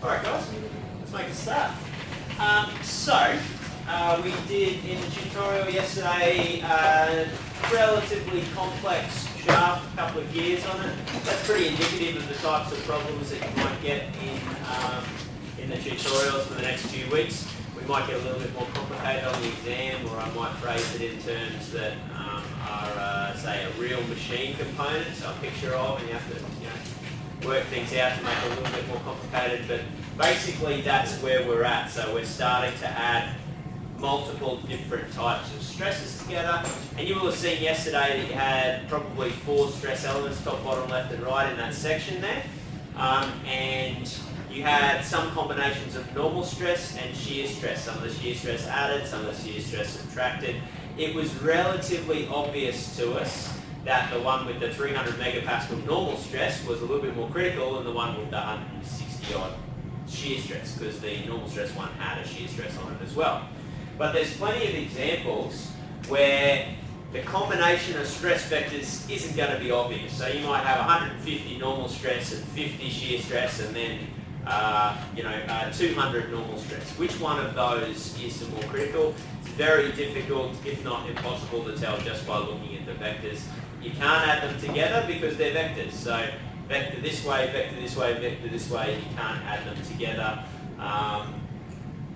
Alright guys, let's make a start. Um, so, uh, we did in the tutorial yesterday uh, relatively complex shaft, a couple of gears on it. That's pretty indicative of the types of problems that you might get in, um, in the tutorials for the next few weeks. We might get a little bit more complicated on the exam or I might phrase it in terms that um, are, uh, say, a real machine component, so a picture of, and you have to you know, work things out to make it a little bit more complicated, but basically that's where we're at. So we're starting to add multiple different types of stresses together. And you will have seen yesterday that you had probably four stress elements, top, bottom, left and right in that section there. Um, and you had some combinations of normal stress and shear stress. Some of the shear stress added, some of the shear stress subtracted. It was relatively obvious to us that the one with the 300 megapascal normal stress was a little bit more critical than the one with the 160 odd shear stress because the normal stress one had a shear stress on it as well. But there's plenty of examples where the combination of stress vectors isn't going to be obvious. So you might have 150 normal stress and 50 shear stress and then uh, you know, uh, 200 normal stress. Which one of those is the more critical? It's very difficult, if not impossible, to tell just by looking at the vectors. You can't add them together because they're vectors. So vector this way, vector this way, vector this way, you can't add them together. Um,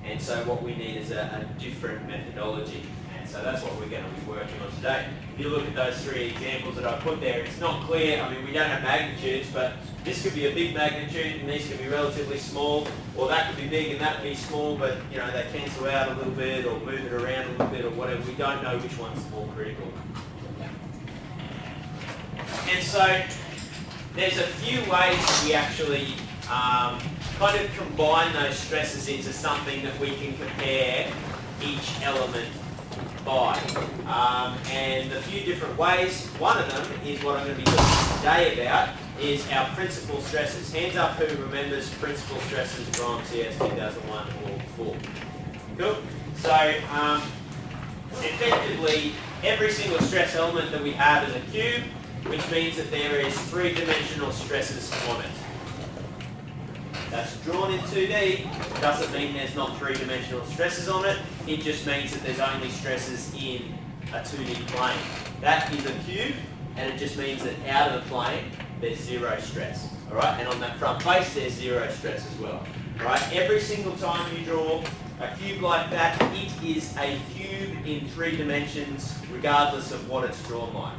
and so what we need is a, a, different methodology. And so that's what we're going to be working on today. If you look at those three examples that I put there, it's not clear. I mean, we don't have magnitudes, but this could be a big magnitude and these could be relatively small, or that could be big and that could be small, but you know, they cancel out a little bit or move it around a little bit or whatever. We don't know which one's more critical. And so there's a few ways we actually um, kind of combine those stresses into something that we can compare each element by. Um, and a few different ways, one of them is what I'm going to be talking today about, is our principal stresses. Hands up who remembers principal stresses from CS 2001 or before. Cool? So, um, effectively, every single stress element that we have is a cube, which means that there is three-dimensional stresses on it. That's drawn in 2D, doesn't mean there's not three-dimensional stresses on it, it just means that there's only stresses in a 2D plane. That is a cube, and it just means that out of the plane, there's zero stress. Alright, and on that front face, there's zero stress as well. Alright, every single time you draw a cube like that, it is a cube in three dimensions, regardless of what it's drawn like.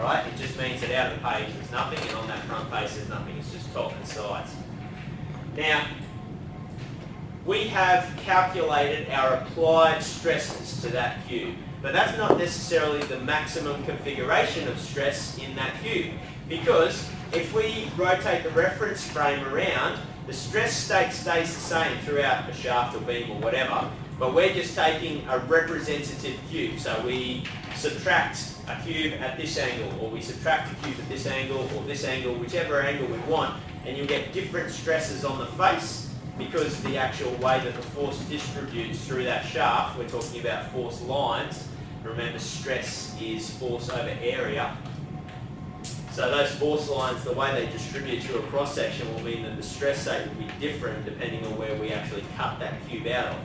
Alright, it just means that out of the page there's nothing and on that front face there's nothing, it's just top and sides. Now, we have calculated our applied stresses to that cube, but that's not necessarily the maximum configuration of stress in that cube, because if we rotate the reference frame around, the stress state stays the same throughout the shaft or beam or whatever, but we're just taking a representative cube. So we subtract a cube at this angle, or we subtract a cube at this angle, or this angle, whichever angle we want, and you'll get different stresses on the face because the actual way that the force distributes through that shaft, we're talking about force lines. Remember, stress is force over area. So those force lines, the way they distribute through a cross-section will mean that the stress state will be different depending on where we actually cut that cube out of.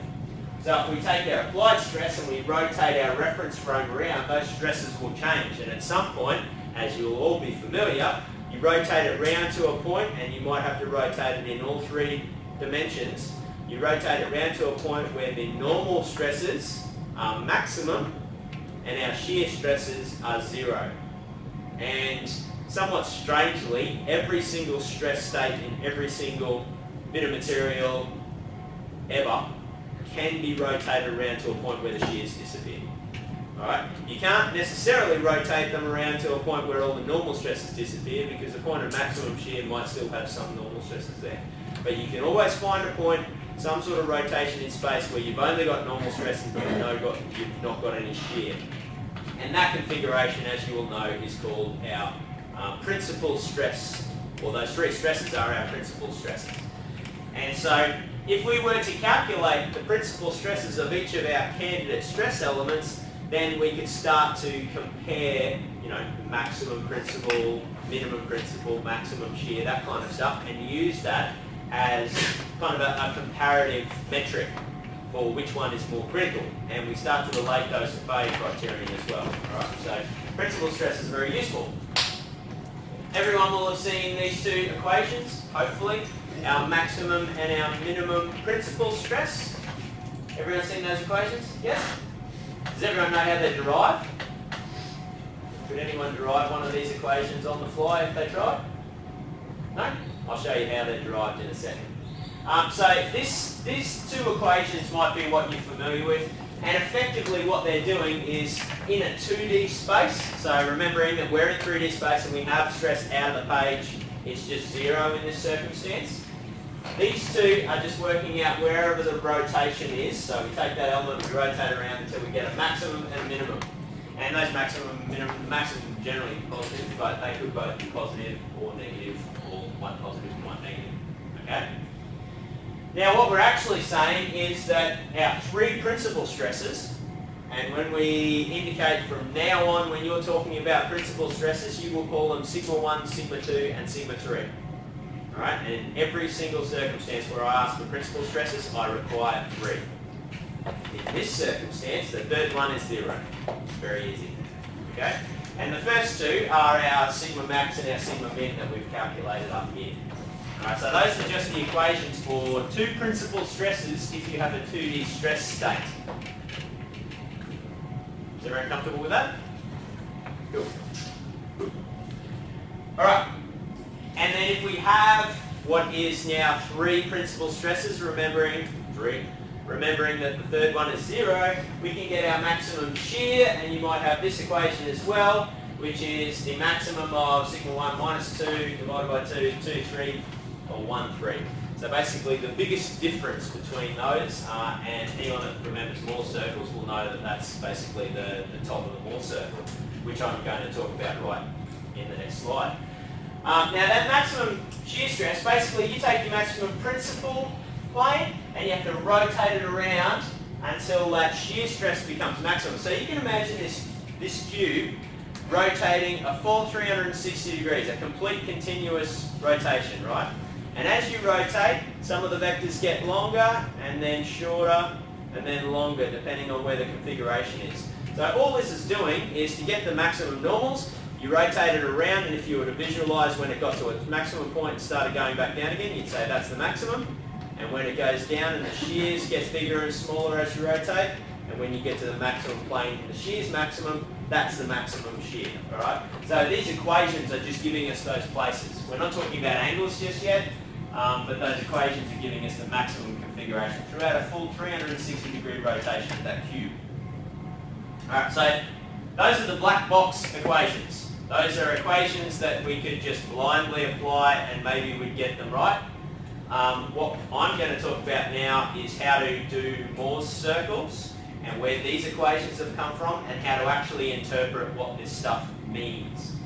So if we take our applied stress and we rotate our reference frame around, those stresses will change. And at some point, as you'll all be familiar, you rotate it round to a point and you might have to rotate it in all three dimensions. You rotate it round to a point where the normal stresses are maximum and our shear stresses are zero. And somewhat strangely, every single stress state in every single bit of material ever can be rotated around to a point where the shears disappear. Alright? You can't necessarily rotate them around to a point where all the normal stresses disappear because the point of maximum shear might still have some normal stresses there. But you can always find a point, some sort of rotation in space where you've only got normal stresses but you've, no got, you've not got any shear. And that configuration, as you will know, is called our uh, principal stress, or those three stresses are our principal stresses. And so if we were to calculate the principal stresses of each of our candidate stress elements, then we could start to compare, you know, maximum principal, minimum principal, maximum shear, that kind of stuff, and use that as kind of a, a comparative metric for which one is more critical. And we start to relate those to failure criterion as well. All right? So principal stress is very useful. Everyone will have seen these two equations, hopefully. Our maximum and our minimum principal stress. Everyone seen those equations? Yes? Does everyone know how they're derived? Could anyone derive one of these equations on the fly if they tried? No? I'll show you how they're derived in a second. Um, so this, these two equations might be what you're familiar with. And effectively what they're doing is in a 2D space, so remembering that we're in 3D space and we have stress out of the page, it's just zero in this circumstance. These two are just working out wherever the rotation is, so we take that element, we rotate around until we get a maximum and a minimum. And those maximum and minimum, maximum generally positive, but they could both be positive or negative, or one positive and one negative. Okay? Now what we're actually saying is that our three principal stresses, and when we indicate from now on when you're talking about principal stresses, you will call them sigma 1, sigma 2, and sigma 3. Alright, and in every single circumstance where I ask for principal stresses, I require 3. In this circumstance, the third one is 0. Very easy. Okay? And the first two are our sigma max and our sigma min that we've calculated up here. Alright, so those are just the equations for two principal stresses if you have a 2D stress state. Is everyone comfortable with that? Cool. Alright, and then if we have what is now three principal stresses, remembering three, remembering that the third one is zero, we can get our maximum shear, and you might have this equation as well, which is the maximum of sigma 1 minus 2 divided by 2, 2, 3, or 1, 3. So basically the biggest difference between those, uh, and anyone that remembers Mohr circles will know that that's basically the, the top of the Mohr circle, which I'm going to talk about right in the next slide. Um, now that maximum shear stress, basically you take your maximum principal plane and you have to rotate it around until that shear stress becomes maximum. So you can imagine this, this cube rotating a full 360 degrees, a complete continuous rotation, right? And as you rotate, some of the vectors get longer and then shorter and then longer depending on where the configuration is. So all this is doing is to get the maximum normals, you rotate it around and if you were to visualize when it got to its maximum point and started going back down again, you'd say that's the maximum. And when it goes down and the shears gets bigger and smaller as you rotate, and when you get to the maximum plane, the shear's maximum, that's the maximum shear, alright? So these equations are just giving us those places. We're not talking about angles just yet, um, but those equations are giving us the maximum configuration throughout a full 360 degree rotation of that cube. Alright, so those are the black box equations. Those are equations that we could just blindly apply and maybe we'd get them right. Um, what I'm going to talk about now is how to do Mohr's circles and where these equations have come from and how to actually interpret what this stuff means.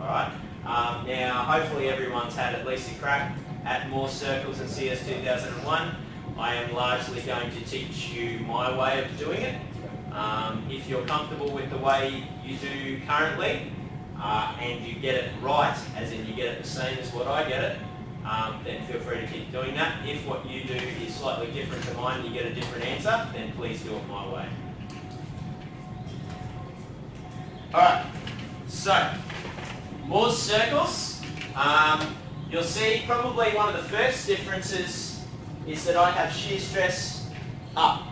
Alright, um, now hopefully everyone's had at least a crack at Mohr circles in CS 2001. I am largely going to teach you my way of doing it. Um, if you're comfortable with the way you do currently uh, and you get it right, as in you get it the same as what I get it, um, then feel free to keep doing that. If what you do is slightly different to mine and you get a different answer, then please do it my way. Alright, so, Mohr circles. Um, You'll see probably one of the first differences is that I have shear stress up.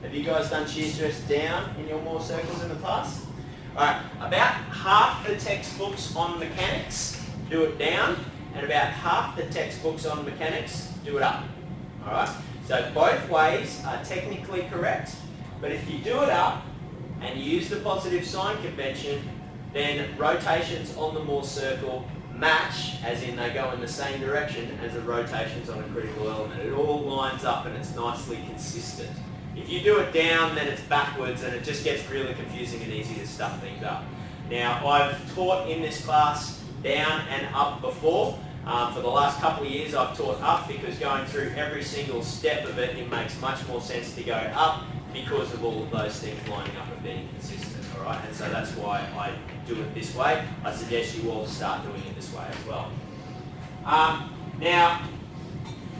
Have you guys done shear stress down in your Mohr circles in the past? Alright, about half the textbooks on mechanics do it down and about half the textbooks on mechanics do it up. Alright, so both ways are technically correct, but if you do it up and you use the positive sign convention, then rotations on the Mohr circle match, as in they go in the same direction as the rotations on a critical element. It all lines up and it's nicely consistent. If you do it down, then it's backwards and it just gets really confusing and easy to stuff things up. Now, I've taught in this class down and up before. Um, for the last couple of years, I've taught up because going through every single step of it, it makes much more sense to go up because of all of those things lining up and being consistent. All right, and so that's why I do it this way. I suggest you all start doing it this way as well. Um, now,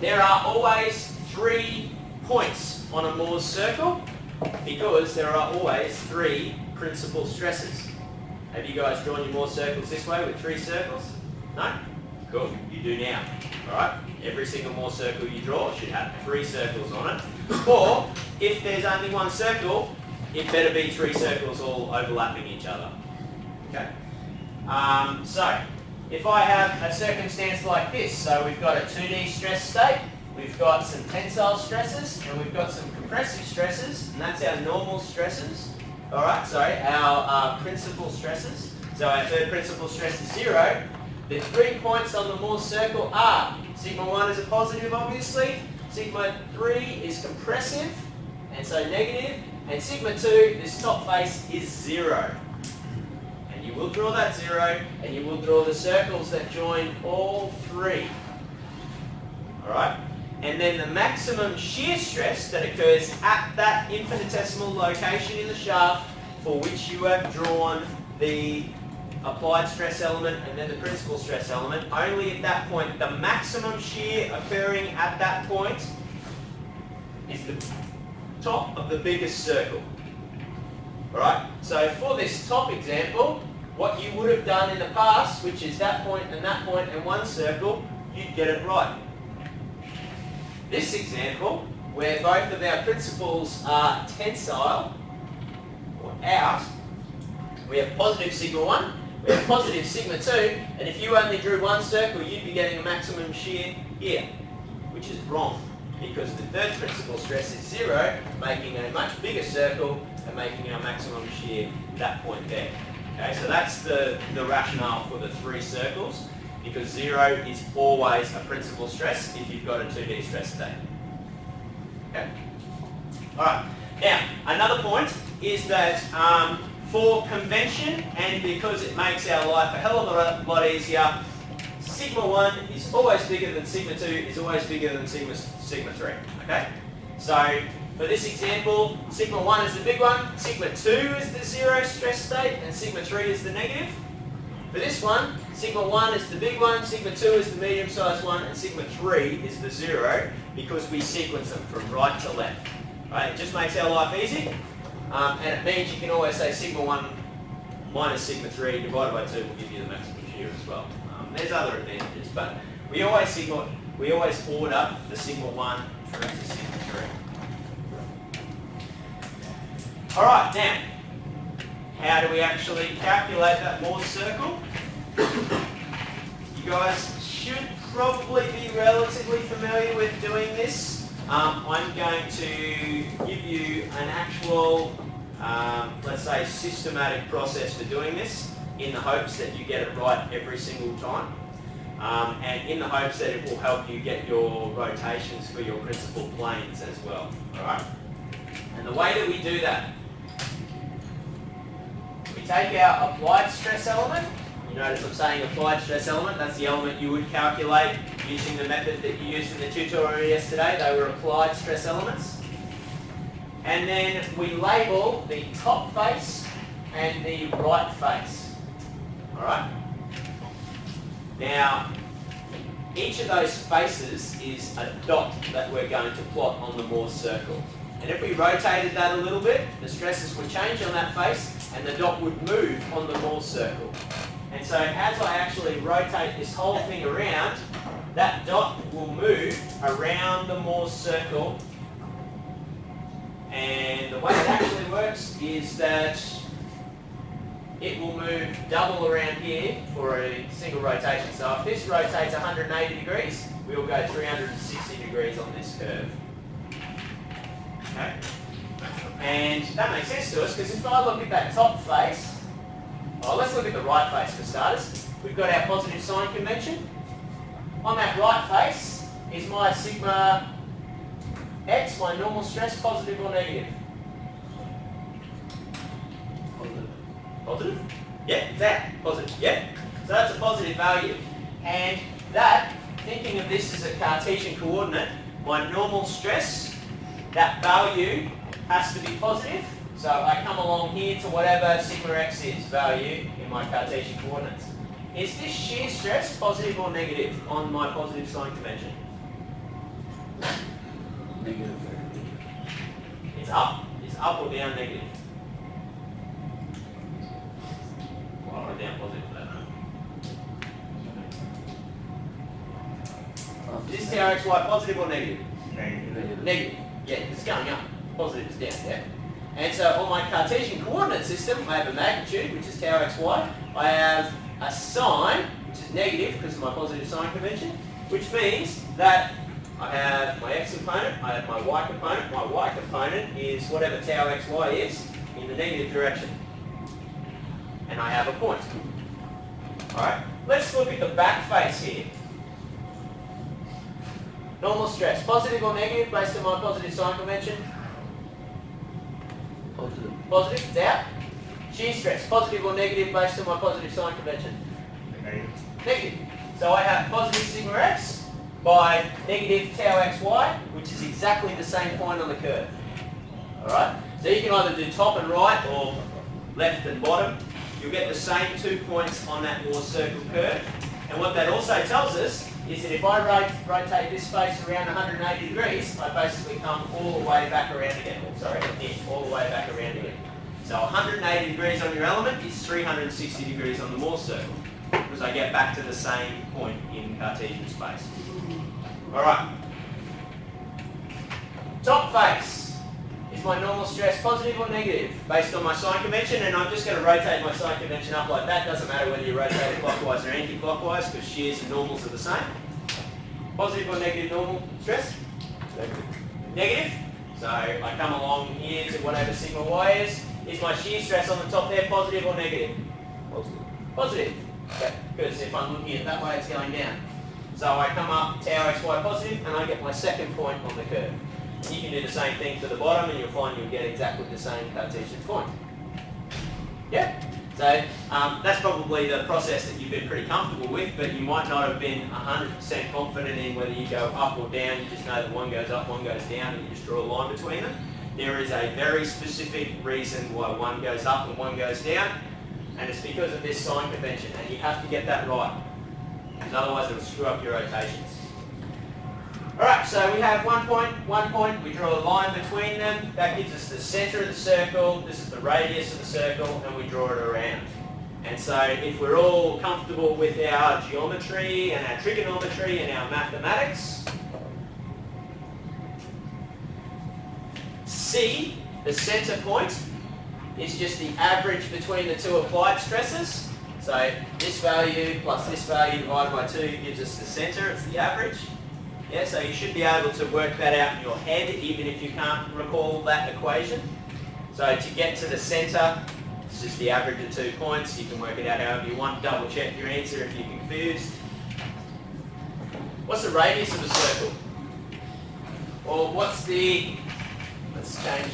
there are always three points on a Mohr's circle because there are always three principal stresses. Have you guys drawn your Mohr's circles this way with three circles? No? Cool, you do now. Alright, every single Mohr circle you draw should have three circles on it. Or, if there's only one circle, it better be three circles all overlapping each other. Okay? Um, so, if I have a circumstance like this, so we've got a 2D stress state, we've got some tensile stresses, and we've got some compressive stresses, and that's our normal stresses. Alright, sorry, our uh, principal stresses. So our third principal stress is zero. The three points on the Mohr circle are sigma 1 is a positive, obviously, sigma 3 is compressive, and so negative. and sigma 2, this top face, is 0. And you will draw that 0, and you will draw the circles that join all three. Alright? And then the maximum shear stress that occurs at that infinitesimal location in the shaft for which you have drawn the applied stress element and then the principal stress element, only at that point, the maximum shear occurring at that point is the top of the biggest circle. Alright, so for this top example, what you would have done in the past, which is that point and that point and one circle, you'd get it right. This example, where both of our principals are tensile, or out, we have positive sigma 1 we have positive sigma 2, and if you only drew one circle, you'd be getting a maximum shear here, which is wrong, because the third principal stress is 0, making a much bigger circle and making our maximum shear that point there. Okay, so that's the, the rationale for the three circles, because 0 is always a principal stress if you've got a 2D stress state. Okay? Alright, now, another point is that um, for convention and because it makes our life a hell of a lot easier, sigma 1 is always bigger than sigma 2 is always bigger than sigma, sigma 3. Okay? So for this example, sigma 1 is the big one, sigma 2 is the zero stress state, and sigma 3 is the negative. For this one, sigma 1 is the big one, sigma 2 is the medium-sized one, and sigma 3 is the zero because we sequence them from right to left. Right? It just makes our life easy. Um, and it means you can always say sigma 1 minus sigma 3 divided by 2 will give you the maximum shear as well. Um, there's other advantages, but we always sigma, we always order the sigma 1 through to sigma 3. Alright, now, how do we actually calculate that Mohr's circle? You guys should probably be relatively familiar with doing this. Um, I'm going to give you an actual, um, let's say, systematic process for doing this in the hopes that you get it right every single time. Um, and in the hopes that it will help you get your rotations for your principal planes as well. Alright? And the way that we do that, take our applied stress element, you notice I'm saying applied stress element, that's the element you would calculate using the method that you used in the tutorial yesterday. They were applied stress elements. And then we label the top face and the right face. Alright? Now, each of those faces is a dot that we're going to plot on the Mohr circle. And if we rotated that a little bit, the stresses would change on that face and the dot would move on the Mohr circle. And so as I actually rotate this whole thing around, that dot will move around the Mohr's circle. And the way it actually works is that it will move double around here for a single rotation. So if this rotates 180 degrees, we will go 360 degrees on this curve. Okay? And that makes sense to us because if I look at that top face, well, let's look at the right face for starters. We've got our positive sign convention. On that right face is my sigma x, my normal stress, positive or negative? Positive. Positive? Yeah, it's that. Positive. Yeah. So that's a positive value. And that, thinking of this as a Cartesian coordinate, my normal stress, that value has to be positive so I come along here to whatever sigma x is value in my Cartesian coordinates. Is this shear stress positive or negative on my positive sign convention? Negative. It's up. It's up or down negative. Up or down positive for that matter. Is this tau xy positive or negative? Negative. Negative. Yeah, it's going up. Positive is down, yeah? And so on my Cartesian coordinate system, I have a magnitude, which is tau xy. I have a sign, which is negative because of my positive sign convention, which means that I have my x component, I have my y component. My y component is whatever tau xy is in the negative direction. And I have a point. Alright, let's look at the back face here. Normal stress, positive or negative based on my positive sign convention? Positive. Positive, it's out. Shear stress, positive or negative based on my positive sign convention? Negative. So I have positive sigma x by negative tau xy, which is exactly the same point on the curve. Alright? So you can either do top and right or left and bottom. You'll get the same two points on that Mohr circle curve. And what that also tells us is that if I rot rotate this face around 180 degrees, I basically come all the way back around again. Oh, sorry, in, all the way back around again. So 180 degrees on your element is 360 degrees on the Mohr circle because I get back to the same point in Cartesian space. Alright. Top face is my normal stress positive or negative based on my sign convention and I'm just going to rotate my sign convention up like that. Doesn't matter whether you rotate it clockwise or anti-clockwise because shears and normals are the same. Positive or negative normal stress? Negative. Negative. So I come along here to whatever sigma y is. Is my shear stress on the top there positive or negative? Positive. Positive. Because if I'm looking at it that way, it's going down. So I come up to tau xy positive and I get my second point on the curve. You can do the same thing to the bottom and you'll find you'll get exactly the same Cartesian point. Yeah? So um, that's probably the process that you've been pretty comfortable with, but you might not have been 100% confident in whether you go up or down. You just know that one goes up, one goes down, and you just draw a line between them. There is a very specific reason why one goes up and one goes down, and it's because of this sign convention, and you have to get that right, because otherwise it will screw up your rotations. Alright, so we have one point, one point, we draw a line between them, that gives us the centre of the circle, this is the radius of the circle, and we draw it around. And so if we're all comfortable with our geometry and our trigonometry and our mathematics, C, the centre point, is just the average between the two applied stresses. So this value plus this value divided by 2 gives us the centre, it's the average. Yeah, so you should be able to work that out in your head even if you can't recall that equation. So to get to the centre, it's just the average of two points. You can work it out however you want. Double check your answer if you're confused. What's the radius of a circle? Or what's the, let's change,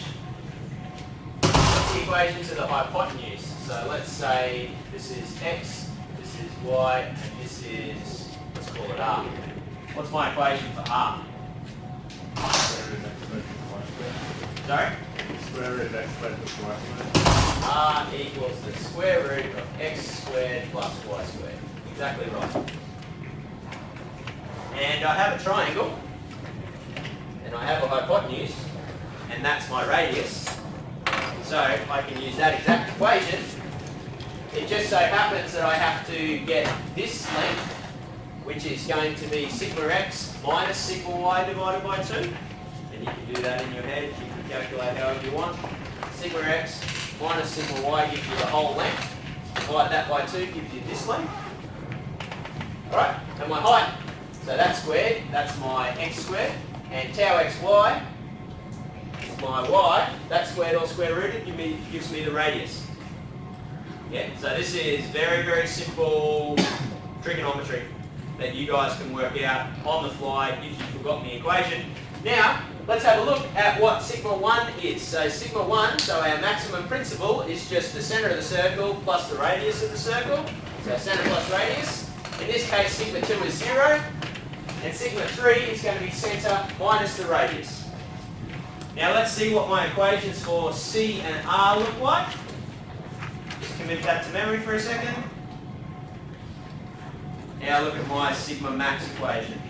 what's the equation to the hypotenuse? So let's say this is x, this is y, and this is, let's call it r. What's my equation for r? Sorry? Square root of x squared plus y squared. r equals the square root of x squared plus y squared. Exactly right. And I have a triangle, and I have a hypotenuse, and that's my radius. So I can use that exact equation. It just so happens that I have to get this length, which is going to be sigma x minus sigma y divided by 2. And you can do that in your head. You can calculate however you want. Sigma x minus sigma y gives you the whole length. Divide that by 2 gives you this length. Alright, and my height. So that's squared, that's my x squared. And tau xy is my y. That squared or square rooted give me, gives me the radius. Yeah, so this is very, very simple trigonometry that you guys can work out on the fly if you've forgotten the equation. Now, let's have a look at what sigma 1 is. So sigma 1, so our maximum principal is just the centre of the circle plus the radius of the circle. So centre plus radius. In this case, sigma 2 is 0. And sigma 3 is going to be centre minus the radius. Now let's see what my equations for C and R look like. Just commit that to memory for a second. Now look at my sigma max equation.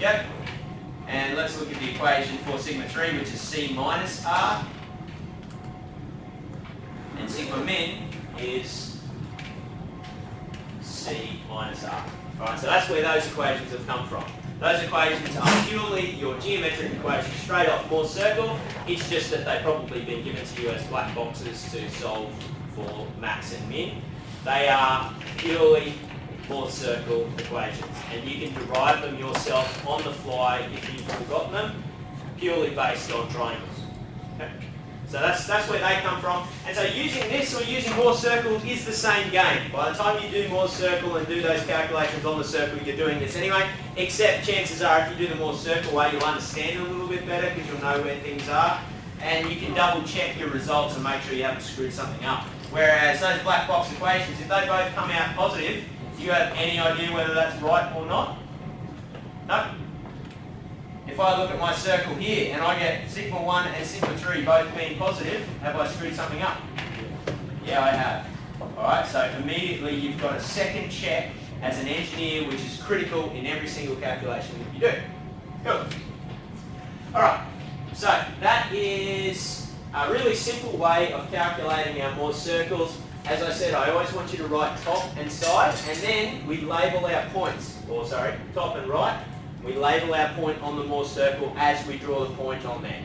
Yep, And let's look at the equation for sigma 3, which is C minus R. And sigma min is C minus R. Alright, so that's where those equations have come from. Those equations are purely your geometric equations straight off Mohr's circle. It's just that they've probably been given to you as black boxes to solve for max and min. They are purely Mohr's circle equations and you can derive them yourself on the fly if you've forgotten them purely based on triangles. Okay? So that's, that's where they come from. And so using this or using Mohr's circle is the same game. By the time you do Mohr's circle and do those calculations on the circle, you're doing this anyway, except chances are if you do the Mohr's circle way, you'll understand it a little bit better because you'll know where things are. And you can double check your results and make sure you haven't screwed something up. Whereas those black box equations, if they both come out positive, do you have any idea whether that's right or not? No? If I look at my circle here and I get sigma 1 and sigma 3 both being positive, have I screwed something up? Yeah, I have. Alright, so immediately you've got a second check as an engineer which is critical in every single calculation that you do. Good. Alright, so that is a really simple way of calculating our Mohr's circles. As I said, I always want you to write top and side, and then we label our points, or sorry, top and right, we label our point on the Mohr's circle as we draw the point on there.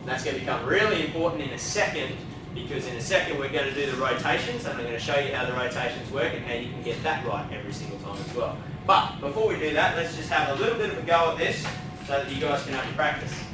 And that's going to become really important in a second because in a second we're going to do the rotations and I'm going to show you how the rotations work and how you can get that right every single time as well. But before we do that, let's just have a little bit of a go at this so that you guys can have practice.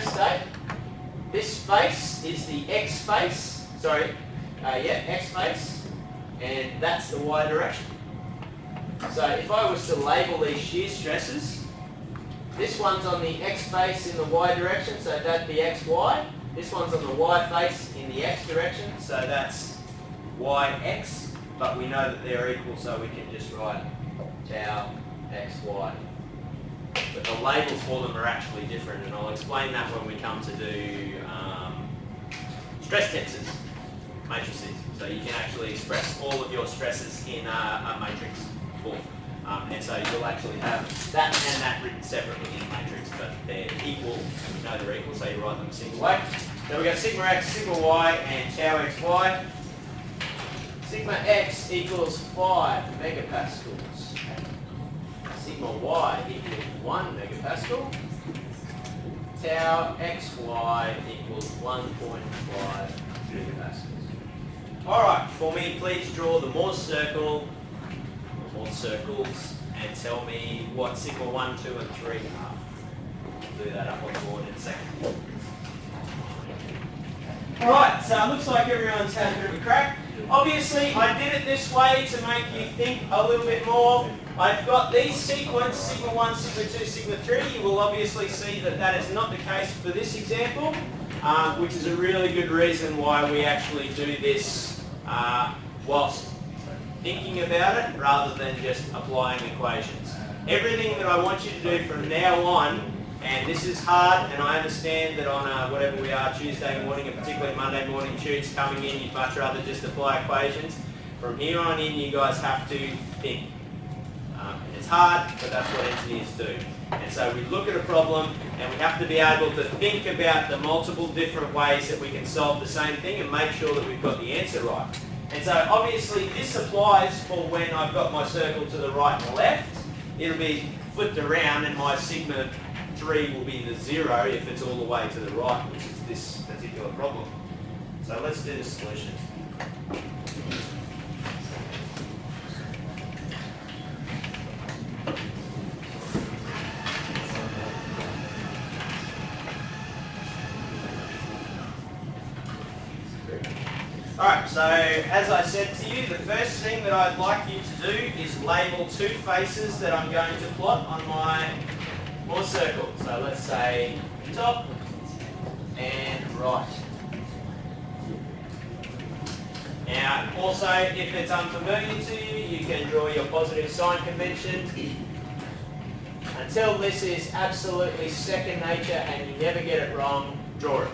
Stress state, this face is the x face, sorry, uh, yeah, x face, and that's the y direction. So if I was to label these shear stresses, this one's on the x face in the y direction, so that'd be xy. This one's on the y face in the x direction, so that's yx, but we know that they're equal, so we can just write tau xy. But the labels for them are actually different, and I'll explain that when we come to do um, stress tensors, matrices. So you can actually express all of your stresses in a, a matrix form. Um, and so you'll actually have that and that written separately in matrix, but they're equal, and we know they're equal, so you write them a single way. So we've got sigma x, sigma y, and tau xy. Sigma x equals 5 megapascals. Sigma y equals 1 megapascal. Tau xy equals 1.5 megapascals. Alright, for me, please draw the Mohr's circle, or Mohr's circles, and tell me what sigma 1, 2, and 3 are. I'll do that up on the board in a second. Alright, so it looks like everyone's had a bit of a crack. Obviously, I did it this way to make you think a little bit more. I've got these sequence, sigma 1, sigma 2, sigma 3. You will obviously see that that is not the case for this example, uh, which is a really good reason why we actually do this uh, whilst thinking about it rather than just applying equations. Everything that I want you to do from now on And this is hard, and I understand that on uh, whatever we are, Tuesday morning, and particularly Monday morning tubes coming in, you'd much rather just apply equations. From here on in, you guys have to think. It's hard, but that's what engineers do. And so we look at a problem, and we have to be able to think about the multiple different ways that we can solve the same thing and make sure that we've got the answer right. And so obviously this applies for when I've got my circle to the right and left. It'll be flipped around and my sigma 3 will be the 0 if it's all the way to the right, which is this particular problem. So let's do the solutions. Alright, so as I said to you, the first thing that I'd like you to do is label two faces that I'm going to plot on my Mohr circle. So let's say top and right. Now, also, if it's unfamiliar to you, you can draw your positive sign convention. Until this is absolutely second nature and you never get it wrong, draw it.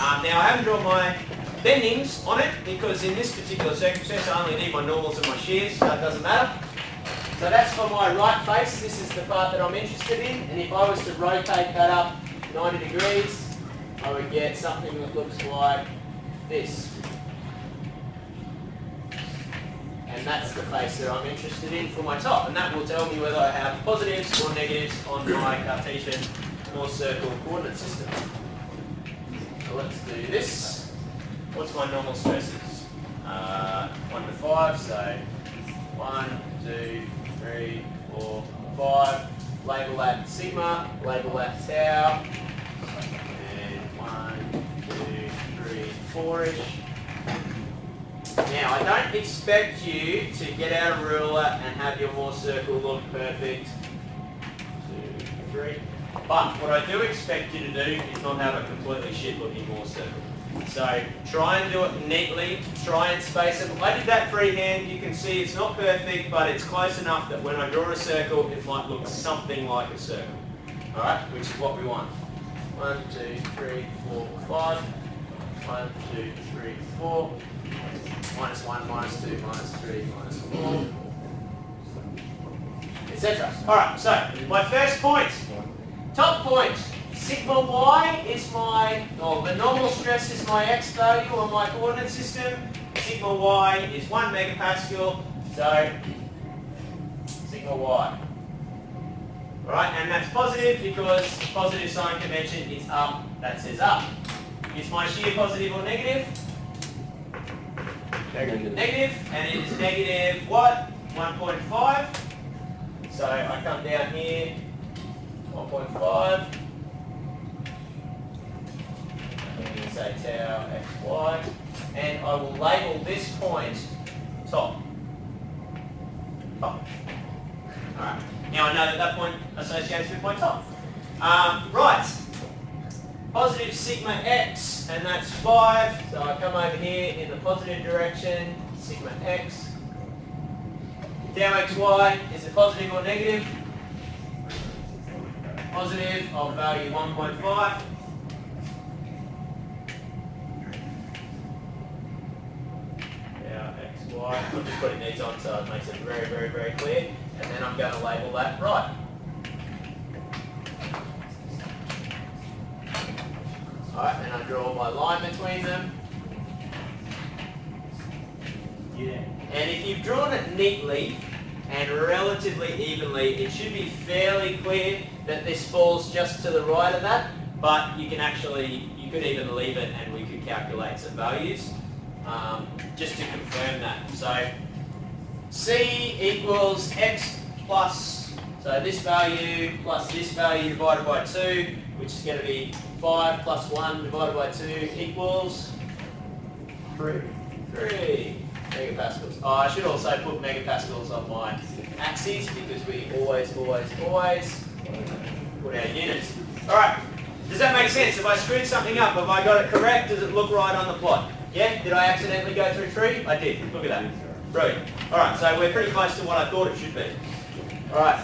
Um, now, I haven't drawn my bendings on it because in this particular circumstance I only need my normals and my shears, so it doesn't matter. So that's for my right face, this is the part that I'm interested in, and if I was to rotate that up 90 degrees, I would get something that looks like this. And that's the face that I'm interested in for my top, and that will tell me whether I have positives or negatives on my Cartesian or circle coordinate system. So let's do this. What's my normal stresses? Uh, 1 to 5, so 1, 2, three, four, five. Label that sigma, label that tau. And one, two, three, four-ish. Now, I don't expect you to get out a ruler and have your Mohr circle look perfect. Two, three. But what I do expect you to do is not have a completely shit looking Mohr circle. So try and do it neatly, try and space it. I did that freehand, you can see it's not perfect, but it's close enough that when I draw a circle, it might look something like a circle. Alright, which is what we want. One, two, three, four, five. One, two, three, four. Minus one, minus two, minus three, minus four. Etc. Alright, so my first point. Top point. Sigma y is my, oh, the normal stress is my x value on my coordinate system. Sigma y is 1 megapascal, so sigma y. Right, and that's positive because positive sign convention is up, that says up. Is my shear positive or negative? Negative. Negative, and it is negative what? 1.5. So I come down here, 1.5. say tau xy, and I will label this point top. Top. Alright, now I know that that point associates with my top. Um, right, positive sigma x, and that's 5, so I come over here in the positive direction, sigma x. Tau xy, is it positive or negative? Positive of value 1.5. y. I'm just putting these on so it makes it very, very, very clear. And then I'm going to label that right. Alright, and I draw my line between them. Yeah. And if you've drawn it neatly and relatively evenly, it should be fairly clear that this falls just to the right of that, but you can actually, you could even leave it and we could calculate some values um, just to confirm that. So C equals X plus, so this value plus this value divided by 2, which is going to be 5 plus 1 divided by 2 equals 3. 3 megapascals. Oh, I should also put megapascals on my axes because we always, always, always put our units. Alright, does that make sense? Have I screwed something up, have I got it correct? Does it look right on the plot? Yeah? Did I accidentally go through three? I did. Look at that. Brilliant. Alright, so we're pretty close to what I thought it should be. Alright.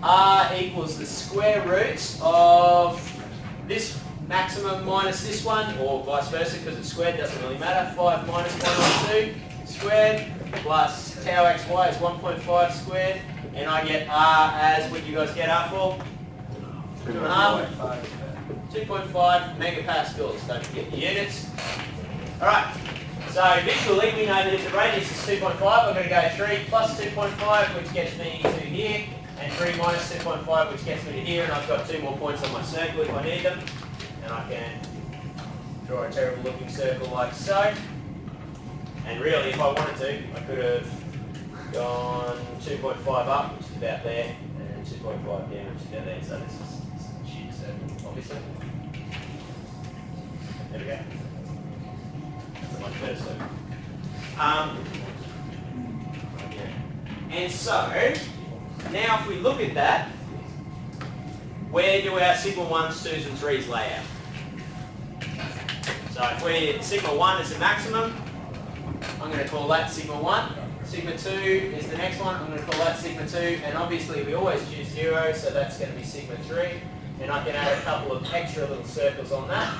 r equals the square root of this maximum minus this one, or vice versa, because it's squared, doesn't really matter. 5 minus 1 over 2 squared plus tau xy is 1.5 squared, and I get r as, what you guys get r for? 2.5 2.5 megapascals, don't forget the units. Alright, so visually we know that if the radius is 2.5, I'm going to go 3 plus 2.5, which gets me to here, and 3 minus 2.5, which gets me to here, and I've got two more points on my circle if I need them. And I can draw a terrible looking circle like so. And really, if I wanted to, I could have gone 2.5 up, which is about there, and 2.5 down, which is about there. So this is, this is a shit circle, obviously. There we go. Um, and so, now if we look at that, where do our sigma 1s, 2s and 3s lay out? So if we sigma 1 is the maximum, I'm going to call that sigma 1. Sigma 2 is the next one, I'm going to call that sigma 2. And obviously we always choose 0, so that's going to be sigma 3. And I can add a couple of extra little circles on that.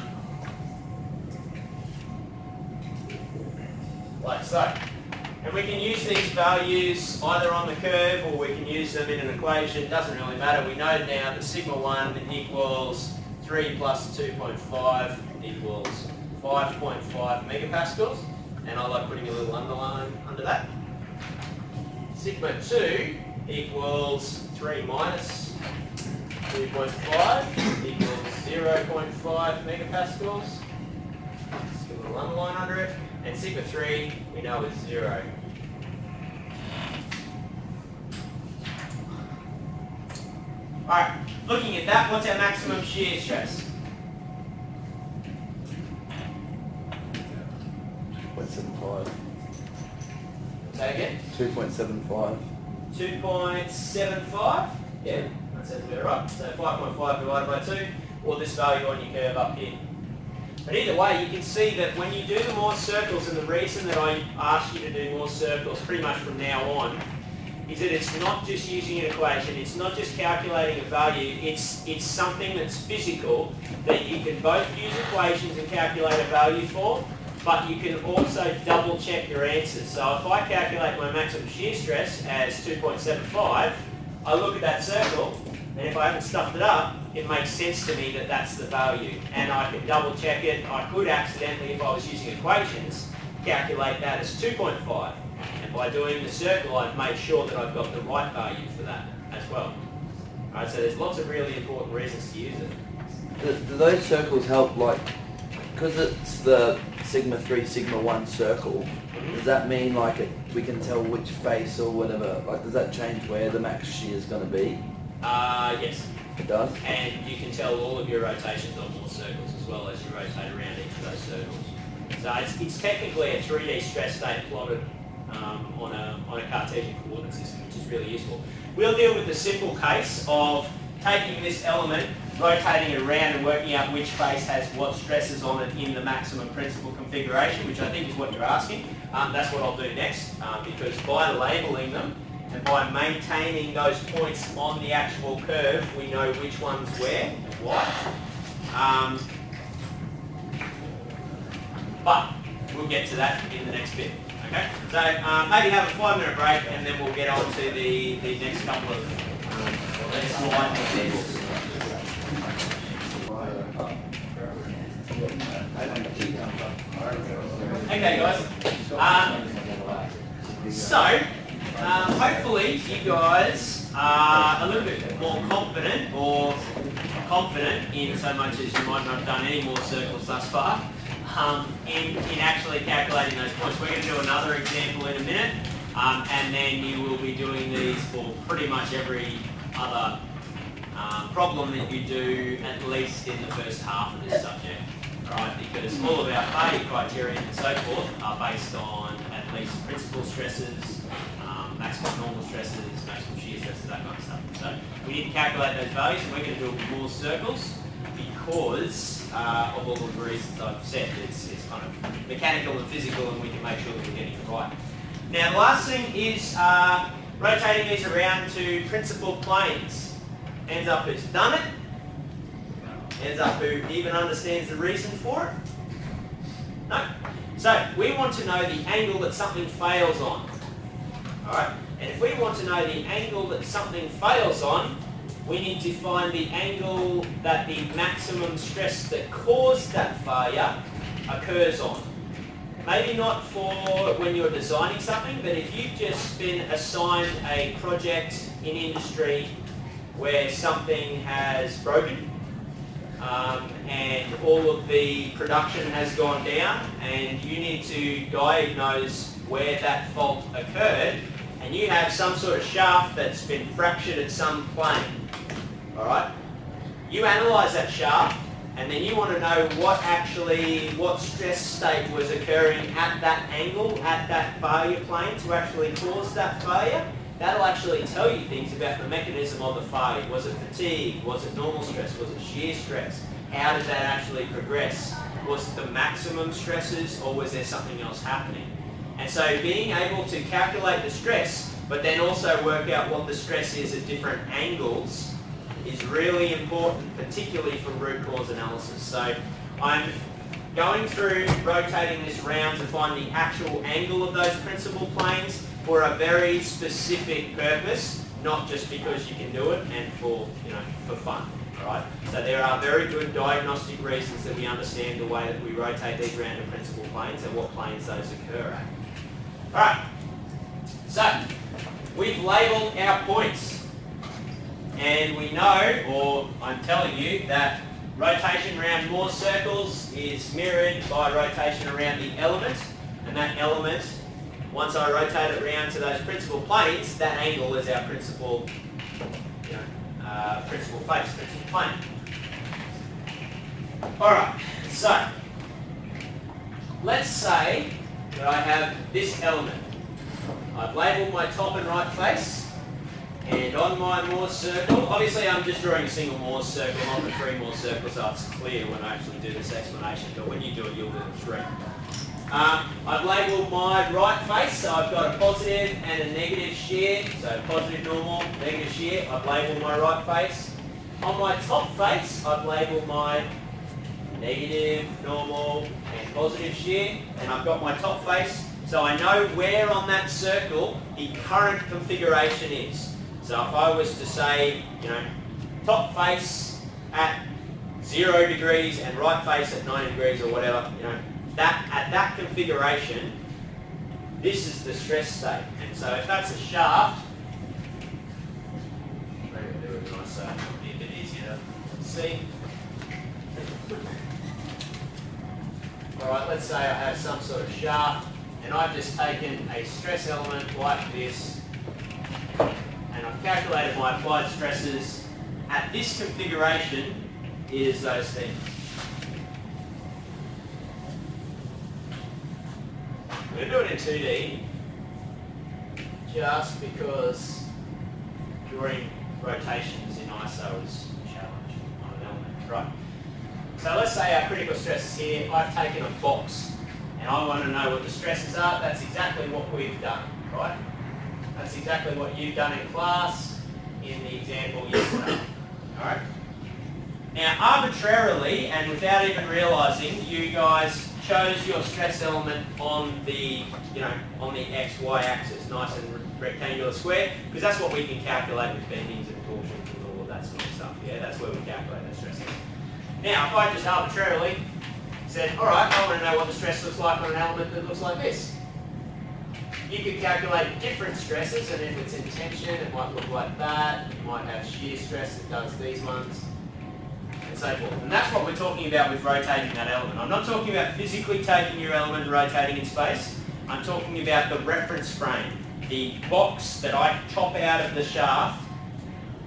Like so. And we can use these values either on the curve or we can use them in an equation. Doesn't really matter. We know now that sigma 1 equals 3 plus 2.5 equals 5.5 megapascals. And I like putting a little underline under that. Sigma 2 equals 3 minus 2.5 equals 0.5 megapascals. Just a little underline under it. And sigma 3 we know is 0. Alright, looking at that, what's our maximum shear stress? 2.75. Say again? 2.75. 2.75? Yeah, that sounds about right. So 5.5 divided by 2, or this value on your curve up here. But either way, you can see that when you do the Mohr circles, and the reason that I ask you to do Mohr circles pretty much from now on, is that it's not just using an equation, it's not just calculating a value, it's, it's something that's physical that you can both use equations and calculate a value for, but you can also double check your answers. So if I calculate my maximum shear stress as 2.75, I look at that circle, and if I haven't stuffed it up, it makes sense to me that that's the value. And I can double check it. I could accidentally, if I was using equations, calculate that as 2.5. And by doing the circle, I've made sure that I've got the right value for that as well. Alright, so there's lots of really important reasons to use it. Do, do those circles help, like, because it's the sigma 3, sigma 1 circle, does that mean, like, it, we can tell which face or whatever, like, does that change where the max shear is going to be? Uh, yes. It does? And you can tell all of your rotations on Mohr circles as well as you rotate around each of those circles. So it's, it's technically a 3D stress state plotted um, on, a, on a Cartesian coordinate system, which is really useful. We'll deal with the simple case of taking this element, rotating it around and working out which face has what stresses on it in the maximum principal configuration, which I think is what you're asking. Um, that's what I'll do next, um, because by labelling them, and by maintaining those points on the actual curve, we know which one's where, what. Um, but we'll get to that in the next bit. Okay, so um, maybe have a five minute break and then we'll get on to the, the next couple of um. Okay guys, um, so um, hopefully you guys are a little bit more confident or confident in so much as you might not have done any Mohr circles thus far um, in, in actually calculating those points. We're going to do another example in a minute um, and then you will be doing these for pretty much every other um, problem that you do at least in the first half of this subject. Right, because all of our failure criteria and so forth are based on at least principal stresses, maximum normal stresses, maximum shear stresses, that kind of stuff. So we need to calculate those values and we're going to do Mohr circles because uh, of all the reasons I've said. It's, it's kind of mechanical and physical and we can make sure that we're getting it right. Now the last thing is uh, rotating these around to principal planes. Ends up who's done it. Ends up who even understands the reason for it. No. So we want to know the angle that something fails on. Alright? And if we want to know the angle that something fails on, we need to find the angle that the maximum stress that caused that failure occurs on. Maybe not for when you're designing something, but if you've just been assigned a project in industry where something has broken um, and all of the production has gone down and you need to diagnose where that fault occurred and you have some sort of shaft that's been fractured at some plane, alright? You analyse that shaft and then you want to know what actually, what stress state was occurring at that angle, at that failure plane to actually cause that failure. That'll actually tell you things about the mechanism of the failure. Was it fatigue? Was it normal stress? Was it shear stress? How did that actually progress? Was it the maximum stresses or was there something else happening? And so being able to calculate the stress, but then also work out what the stress is at different angles is really important, particularly for root cause analysis. So I'm going through rotating this around to find the actual angle of those principal planes for a very specific purpose, not just because you can do it and for, you know, for fun. Right? So there are very good diagnostic reasons that we understand the way that we rotate these the principal planes and what planes those occur at. Alright, so we've labelled our points. And we know, or I'm telling you, that rotation around Mohr circles is mirrored by rotation around the element, and that element, once I rotate it around to those principal planes, that angle is our principal, you know, uh, principal face, principal plane. Alright, so, let's say that I have this element. I've labelled my top and right face, and on my Mohr's circle, obviously I'm just drawing a single Mohr's circle, not the three Mohr's circles, so it's clear when I actually do this explanation, but when you do it, you'll do the three. Um, I've labelled my right face, so I've got a positive and a negative shear, so positive normal, negative shear, I've labelled my right face. On my top face, I've labelled my negative, normal, and positive shear, and I've got my top face, so I know where on that circle the current configuration is. So if I was to say, you know, top face at zero degrees and right face at 90 degrees or whatever, you know, that at that configuration, this is the stress state. And so if that's a shaft, maybe I'll do it nice so it'll be a bit easier to see. Alright, let's say I have some sort of shaft and I've just taken a stress element like this and I've calculated my applied stresses at this configuration is those things. We're going to do it in 2D just because drawing rotations in ISO is a challenge on an element. Right. So let's say our critical stress is here. I've taken a box and I want to know what the stresses are. That's exactly what we've done, right? That's exactly what you've done in class in the example yesterday. Alright? Now arbitrarily and without even realising, you guys chose your stress element on the, you know, on the XY axis, nice and rectangular square, because that's what we can calculate with bendings and torsions and all of that sort of stuff. Yeah, that's where we calculate that. Now, if I just arbitrarily said, alright, I want to know what the stress looks like on an element that looks like this. You could calculate different stresses, and if it's in tension, it might look like that. You might have shear stress that does these ones, and so forth. And that's what we're talking about with rotating that element. I'm not talking about physically taking your element and rotating in space. I'm talking about the reference frame, the box that I chop out of the shaft.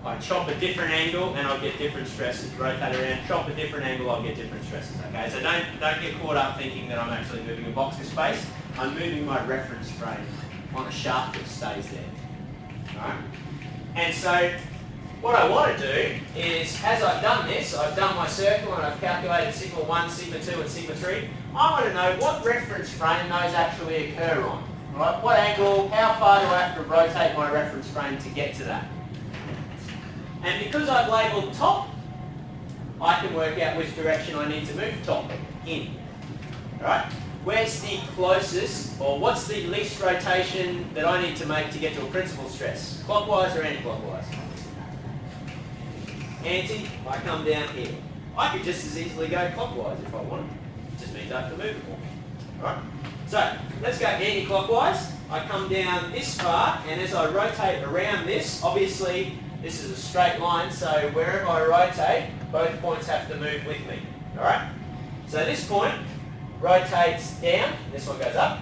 I chop a different angle and I'll get different stresses. Rotate around, chop a different angle, I'll get different stresses. Okay, so don't don't get caught up thinking that I'm actually moving a box in space. I'm moving my reference frame on a shaft that stays there. Alright? And so what I want to do is, as I've done this, I've done my circle and I've calculated sigma 1, sigma 2 and sigma 3, I want to know what reference frame those actually occur on. Right? What angle, how far do I have to rotate my reference frame to get to that? And because I've labelled top, I can work out which direction I need to move top in. Alright? Where's the closest, or what's the least rotation that I need to make to get to a principal stress? Clockwise or anti-clockwise? Anti, I come down here. I could just as easily go clockwise if I wanted. It just means I have to move it more. Alright? So, let's go anti-clockwise. I come down this far, and as I rotate around this, obviously this is a straight line, so wherever I rotate, both points have to move with me. Alright? So this point rotates down, this one goes up,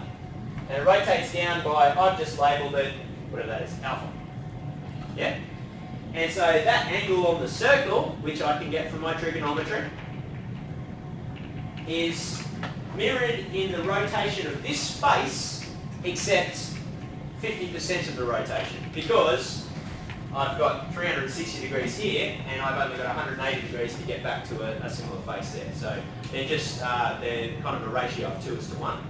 and it rotates down by, I've just labelled it, whatever that is, alpha. Yeah? And so that angle on the circle, which I can get from my trigonometry, is mirrored in the rotation of this face, except 50% of the rotation. Because I've got 360 degrees here, and I've only got 180 degrees to get back to a, a similar face there. So they're just, uh, they're kind of a ratio of 2 is to 1.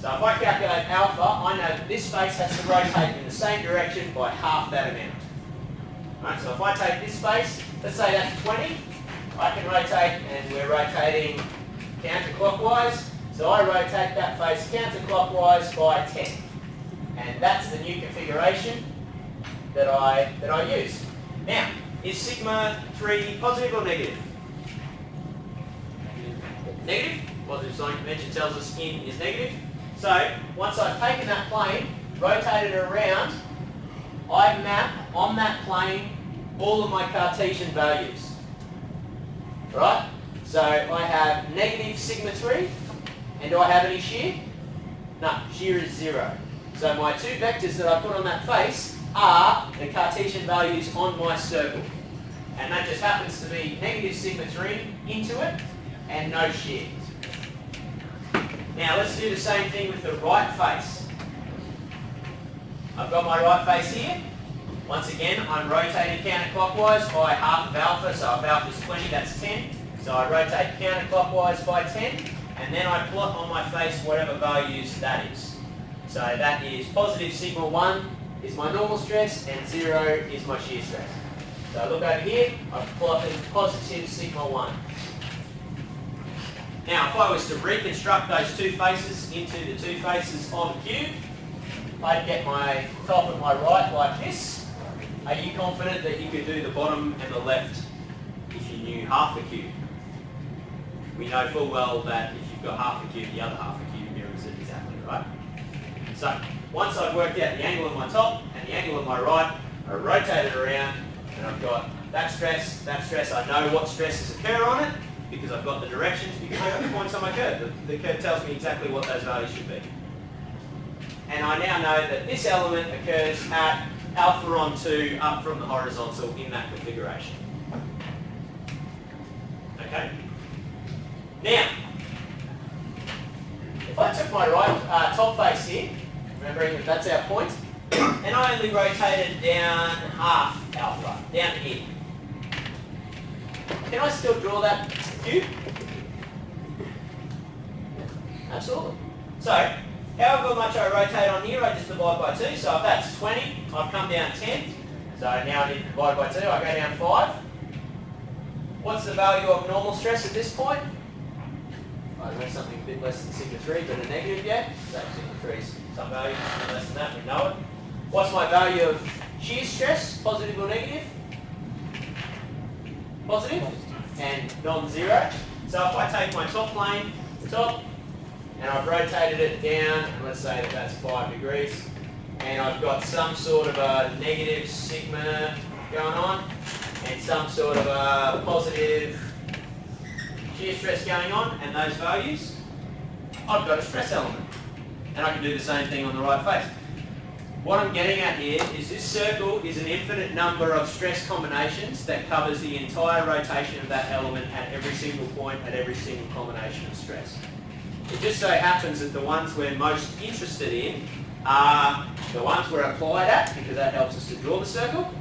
So if I calculate alpha, I know that this face has to rotate in the same direction by half that amount. Right, so if I take this face, let's say that's 20, I can rotate, and we're rotating counterclockwise, so I rotate that face counterclockwise by 10. And that's the new configuration that I, that I use. Now, is sigma 3 positive or negative? Negative. Positive sign convention tells us in is negative. So, once I've taken that plane, rotated it around, I map on that plane all of my Cartesian values. Right? So I have negative sigma 3, and do I have any shear? No, shear is 0. So my two vectors that I put on that face are the Cartesian values on my circle. And that just happens to be negative sigma 3 into it, and no shear. Now let's do the same thing with the right face. I've got my right face here. Once again, I'm rotating counterclockwise by half of alpha, so if alpha is 20, that's 10. So I rotate counterclockwise by 10, and then I plot on my face whatever values that is. So that is positive sigma 1 is my normal stress, and 0 is my shear stress. So I look over here, I've plotted positive sigma 1. Now, if I was to reconstruct those two faces into the two faces of a cube, I'd get my top and my right like this. Are you confident that you could do the bottom and the left if you knew half a cube? We know full well that if you've got half a cube, the other half a cube mirrors it exactly, right? So, once I've worked out the angle of my top and the angle of my right, I rotate it around and I've got that stress, that stress, I know what stresses occur on it because I've got the directions, because I've got the points on my curve. The, the curve tells me exactly what those values should be. And I now know that this element occurs at alpha on 2 up from the horizontal in that configuration. Okay? Now, if I took my right uh, top face here, remembering that that's our point, and I only rotated down half alpha, down here, can I still draw that cube? Absolutely. So, however much I rotate on here, I just divide by 2. So if that's 20, I've come down 10. So now I need to divide by 2, I go down 5. What's the value of normal stress at this point? I don't know, something a bit less than sigma 3, but a negative yet. So sigma 3 is some value less than that, we know it. What's my value of shear stress, positive or negative? Positive and non-zero. So if I take my top plane, top, and I've rotated it down, and let's say that that's 5 degrees, and I've got some sort of a negative sigma going on, and some sort of a positive shear stress going on, and those values, I've got a stress element. And I can do the same thing on the right face. What I'm getting at here is this circle is an infinite number of stress combinations that covers the entire rotation of that element at every single point at every single combination of stress. It just so happens that the ones we're most interested in are the ones we're applied at because that helps us to draw the circle.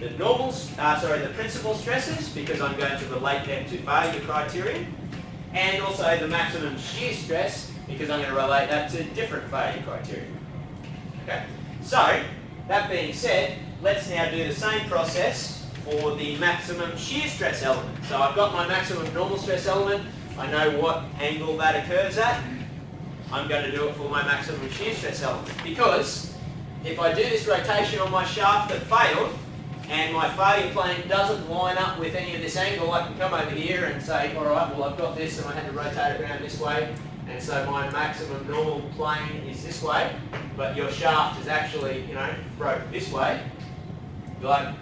The normal, uh, sorry, the principal stresses because I'm going to relate them to failure criterion. And also the maximum shear stress because I'm going to relate that to different failure criteria. Okay. So, that being said, let's now do the same process for the maximum shear stress element. So I've got my maximum normal stress element. I know what angle that occurs at. I'm going to do it for my maximum shear stress element. Because if I do this rotation on my shaft that failed, and my failure plane doesn't line up with any of this angle, I can come over here and say, all right, well I've got this and I had to rotate it around this way, and so my maximum normal plane is this way, but your shaft is actually, you know, broke this way. You're like,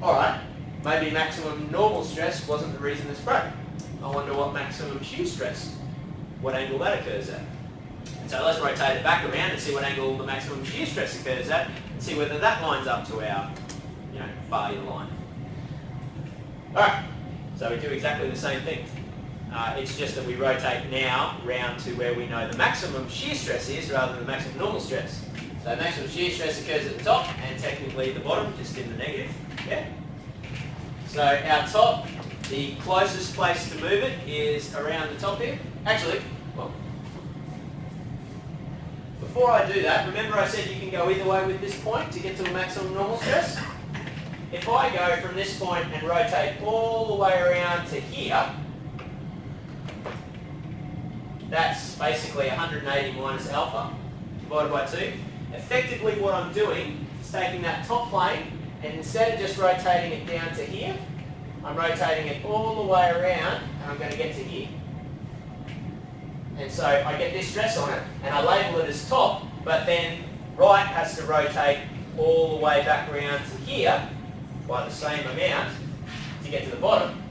all right, maybe maximum normal stress wasn't the reason this broke. I wonder what maximum shear stress, what angle that occurs at. And so let's rotate it back around and see what angle the maximum shear stress occurs at, and see whether that lines up to our, you know, failure line. All right, so we do exactly the same thing. Uh, it's just that we rotate now round to where we know the maximum shear stress is rather than the maximum normal stress. So maximum shear stress occurs at the top and technically the bottom, just in the negative. Yeah. So our top, the closest place to move it is around the top here. Actually, well, before I do that, remember I said you can go either way with this point to get to a maximum normal stress? If I go from this point and rotate all the way around to here, that's basically 180 minus alpha divided by 2. Effectively what I'm doing is taking that top plane and instead of just rotating it down to here, I'm rotating it all the way around and I'm going to get to here. And so I get this stress on it and I label it as top, but then right has to rotate all the way back around to here by the same amount to get to the bottom.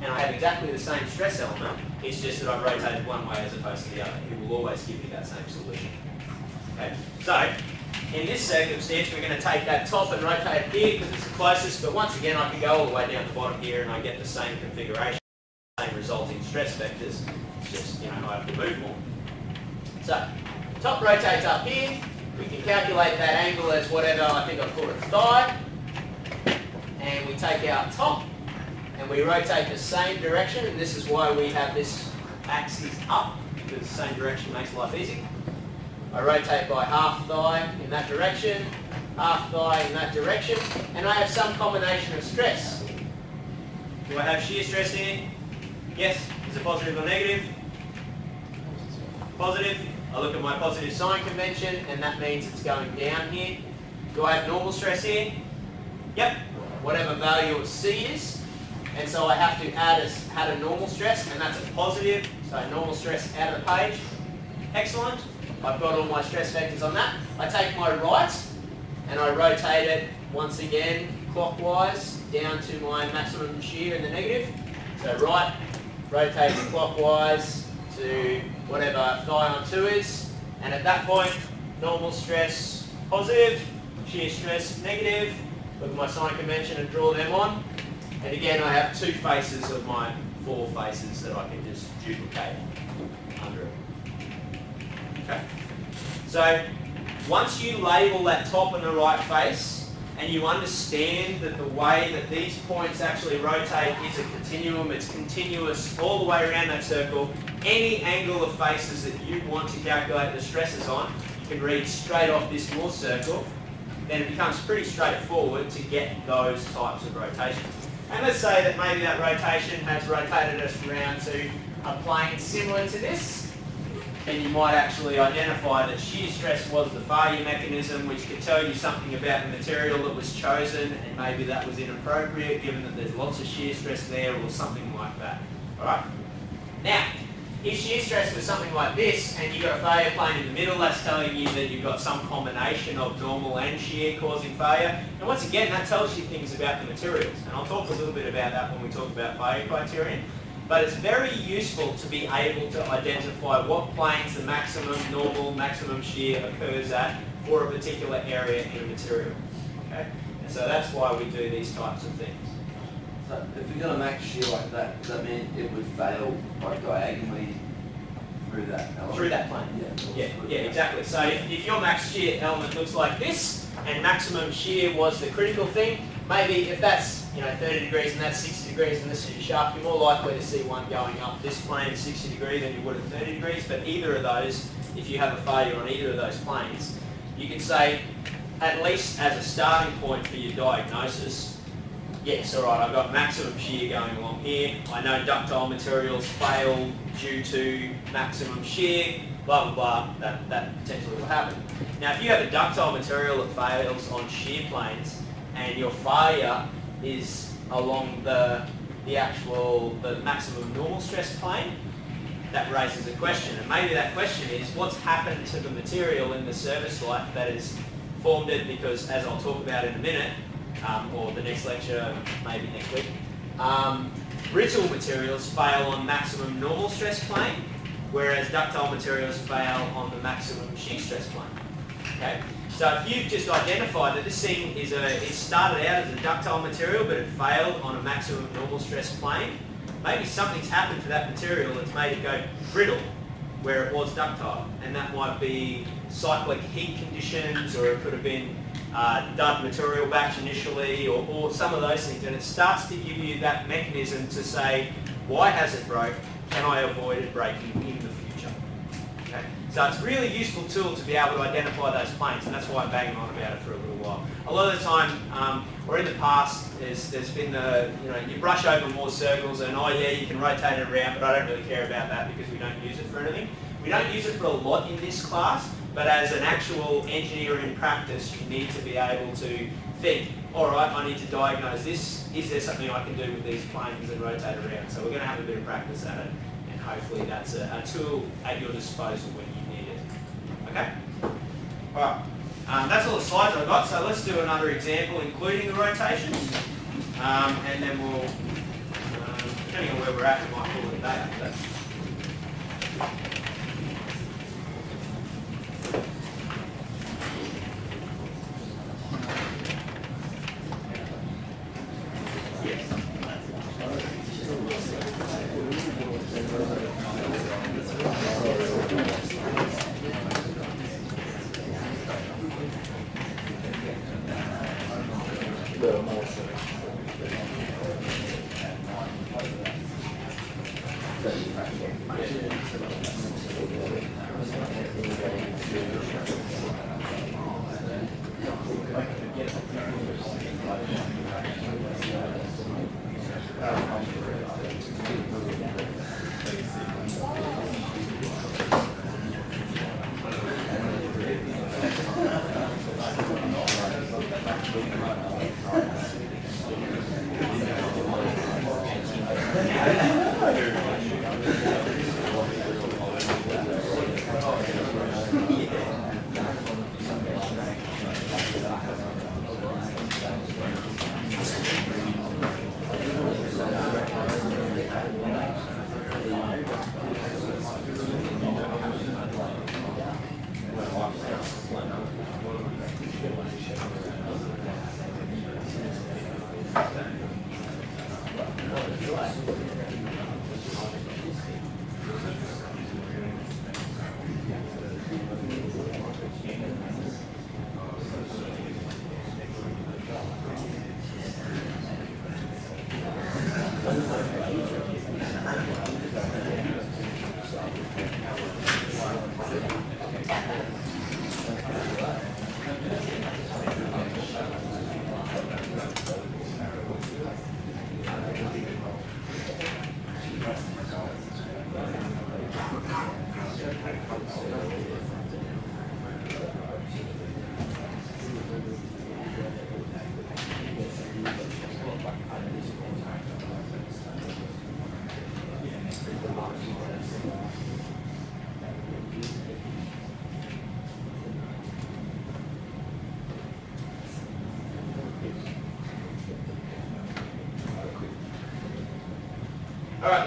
And I have exactly the same stress element, it's just that I've rotated one way as opposed to the other. It will always give me that same solution. Okay, so in this circumstance, we're going to take that top and rotate it here because it's the closest, but once again, I can go all the way down the bottom here and I get the same configuration, same resulting stress vectors. It's just, you know, I have to move more. So, top rotates up here. We can calculate that angle as whatever, I think I've called it thigh. And we take our top and we rotate the same direction, and this is why we have this axis up, because the same direction makes life easy. I rotate by half thigh in that direction, half thigh in that direction, and I have some combination of stress. Do I have shear stress here? Yes. Is it positive or negative? Positive. I look at my positive sign convention, and that means it's going down here. Do I have normal stress here? Yep. Whatever value of C is. And so I have to add a, add a normal stress, and that's a positive, so normal stress out of the page. Excellent. I've got all my stress vectors on that. I take my right, and I rotate it once again clockwise down to my maximum shear in the negative. So right rotates clockwise to whatever thigh on 2 is, and at that point, normal stress positive, shear stress negative, look at my sign convention and draw them on. And again, I have two faces of my four faces that I can just duplicate under it. Okay. So once you label that top and the right face, and you understand that the way that these points actually rotate is a continuum, it's continuous all the way around that circle, any angle of faces that you want to calculate the stresses on, you can read straight off this Mohr circle, then it becomes pretty straightforward to get those types of rotations. And let's say that maybe that rotation has rotated us around to a plane similar to this, and you might actually identify that shear stress was the failure mechanism, which could tell you something about the material that was chosen, and maybe that was inappropriate given that there's lots of shear stress there or something like that. Alright? Now, if shear stress was something like this, and you've got a failure plane in the middle, that's telling you that you've got some combination of normal and shear causing failure. And once again, that tells you things about the materials. And I'll talk a little bit about that when we talk about failure criterion. But it's very useful to be able to identify what planes the maximum normal, maximum shear occurs at for a particular area in a material. Okay? And so that's why we do these types of things. So if we got a max shear like that, does that mean it would fail like diagonally through that element? Through that plane. Yeah. Yeah, yeah, exactly. So if, if your max shear element looks like this, and maximum shear was the critical thing, maybe if that's you know 30 degrees and that's 60 degrees and this is your shaft, you're more likely to see one going up this plane at 60 degrees than you would at 30 degrees. But either of those, if you have a failure on either of those planes, you can say, at least as a starting point for your diagnosis, Yes, all right, I've got maximum shear going along here. I know ductile materials fail due to maximum shear, blah, blah, blah. That, that potentially will happen. Now, if you have a ductile material that fails on shear planes and your failure is along the, the actual, the maximum normal stress plane, that raises a question. And maybe that question is, what's happened to the material in the service life that is formed it because, as I'll talk about in a minute, um, or the next lecture, maybe next week, um, brittle materials fail on maximum normal stress plane, whereas ductile materials fail on the maximum shear stress plane. Okay, so if you've just identified that this thing is a, it started out as a ductile material, but it failed on a maximum normal stress plane, maybe something's happened to that material that's made it go brittle where it was ductile, and that might be cyclic heat conditions, or it could have been uh, dud material batch initially, or, or some of those things, and it starts to give you that mechanism to say, why has it broke? Can I avoid it breaking in the future? Okay? So it's a really useful tool to be able to identify those planes, and that's why I'm banging on about it for a little while. A lot of the time, um, or in the past, there's, there's been the, you know, you brush over Mohr circles and, oh yeah, you can rotate it around, but I don't really care about that because we don't use it for anything. We don't use it for a lot in this class, but as an actual engineer in practice, you need to be able to think, all right, I need to diagnose this. Is there something I can do with these planes and rotate around? So we're going to have a bit of practice at it, and hopefully that's a, a tool at your disposal when you need it. Okay? All right. Um, that's all the slides I've got, so let's do another example including the rotations. Um, and then we'll, um, depending on where we're at, we might call it a day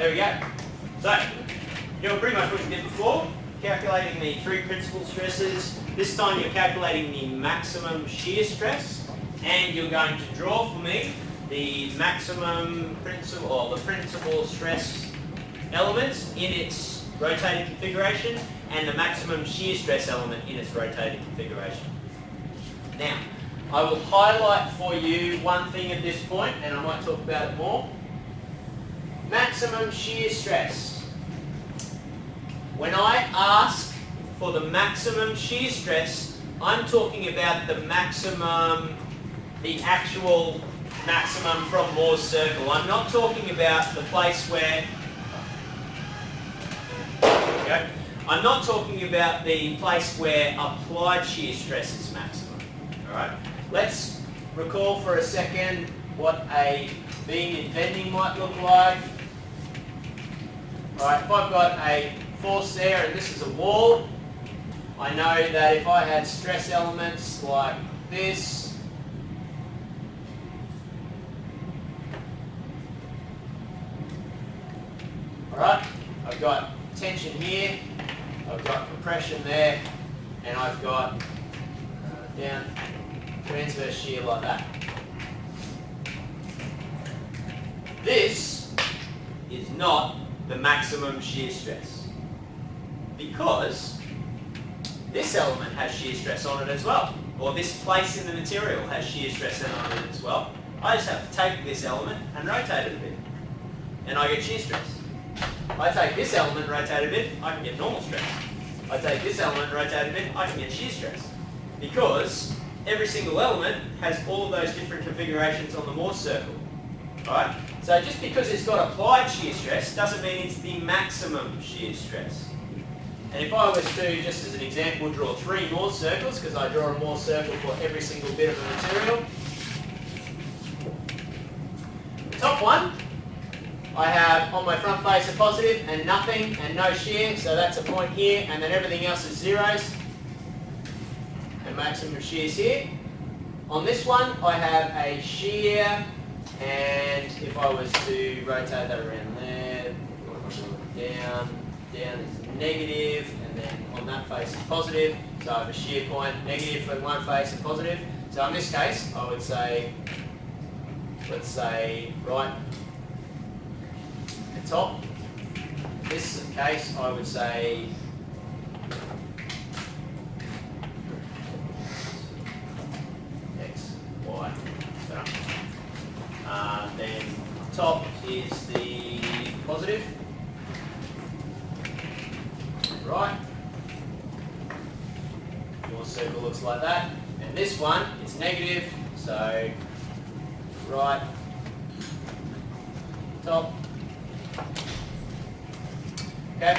there we go. So, you're pretty much what you did before, calculating the three principal stresses. This time you're calculating the maximum shear stress, and you're going to draw for me the maximum principal, or the principal stress elements in its rotating configuration, and the maximum shear stress element in its rotating configuration. Now, I will highlight for you one thing at this point, and I might talk about it more. Maximum shear stress. When I ask for the maximum shear stress, I'm talking about the maximum, the actual maximum from Mohr's circle. I'm not talking about the place where Okay. I'm not talking about the place where applied shear stress is maximum. Alright? Let's recall for a second what a beam in bending might look like. Alright, if I've got a force there and this is a wall, I know that if I had stress elements like this, alright, I've got tension here, I've got compression there, and I've got uh, down transverse shear like that. This is not the maximum shear stress because this element has shear stress on it as well, or this place in the material has shear stress on it as well. I just have to take this element and rotate it a bit, and I get shear stress. I take this element, rotate a bit, I can get normal stress. I take this element, rotate a bit, I can get shear stress. Because every single element has all of those different configurations on the Mohr's circle. Right? So just because it's got applied shear stress doesn't mean it's the maximum shear stress. And if I was to, just as an example, draw three Mohr circles, because I draw a Mohr circle for every single bit of the material. Top one I have on my front face a positive and nothing and no shear, so that's a point here, and then everything else is zeros. And maximum shears here. On this one, I have a shear, and if I was to rotate that around there, down, down is negative, and then on that face is positive, so I have a shear point, negative for one face and positive. So in this case, I would say, let's say, right at top. In this case, I would say X, Y, uh, then top is the positive, right? Your circle looks like that. And this one is negative, so right, top, Okay?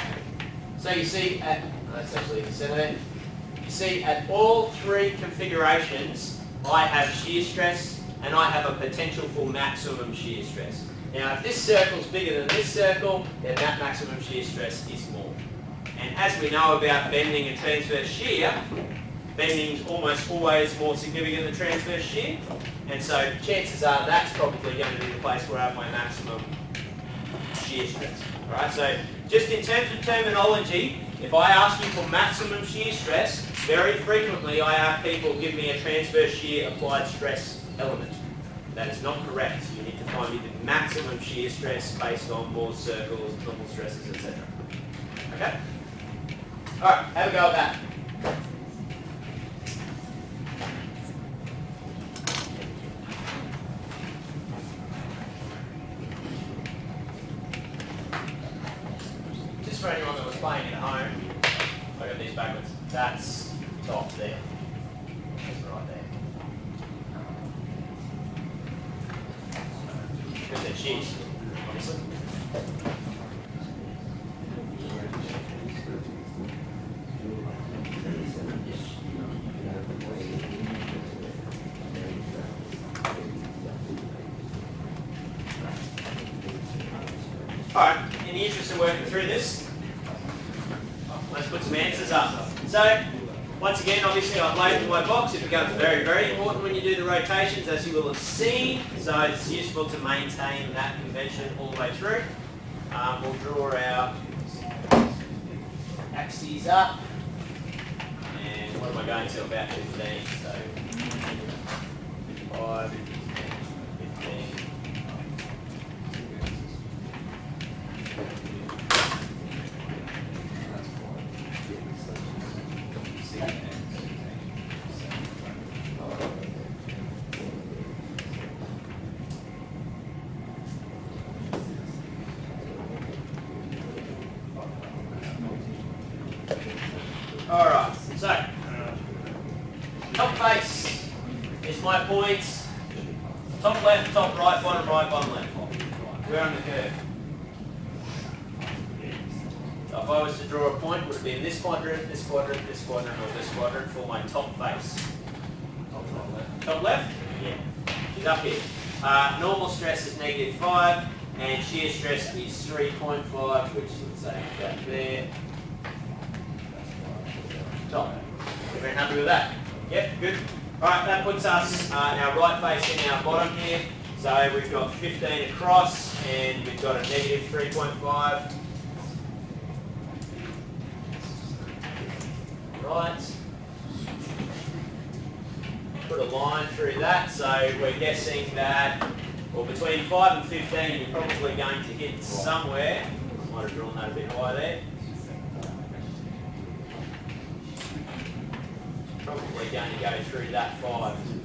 So you see at, that's actually the center there. You see at all three configurations, I have shear stress and I have a potential for maximum shear stress. Now if this circle is bigger than this circle, then that maximum shear stress is more. And as we know about bending and transverse shear, bending is almost always more significant than transverse shear. And so chances are that's probably going to be the place where I have my maximum shear stress. Alright, so just in terms of terminology, if I ask you for maximum shear stress, very frequently I have people give me a transverse shear applied stress element. That is not correct. You need to find me the maximum shear stress based on Mohr's circles, normal stresses, etc. Okay? Alright, have a go at that. Right face in our bottom here. So we've got 15 across, and we've got a negative 3.5. Right. Put a line through that, so we're guessing that, well, between 5 and 15, you're probably going to hit somewhere. Might have drawn that a bit high there. Probably going to go through that 5.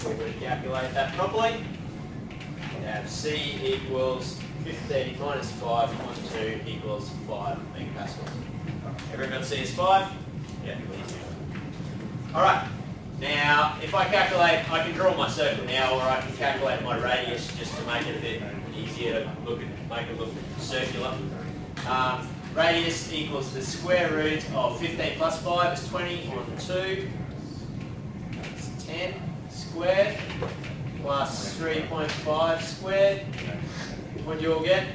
We to calculate that properly, we have C equals 15 minus 5 times 2 equals 5 megapascals. Everyone got C is 5? Yeah, Alright, now if I calculate, I can draw my circle now or I can calculate my radius just to make it a bit easier to look at, make it look circular. Um, radius equals the square root of 15 plus 5 is 20 on 2. It's 10 squared plus 3.5 squared. What do you all get?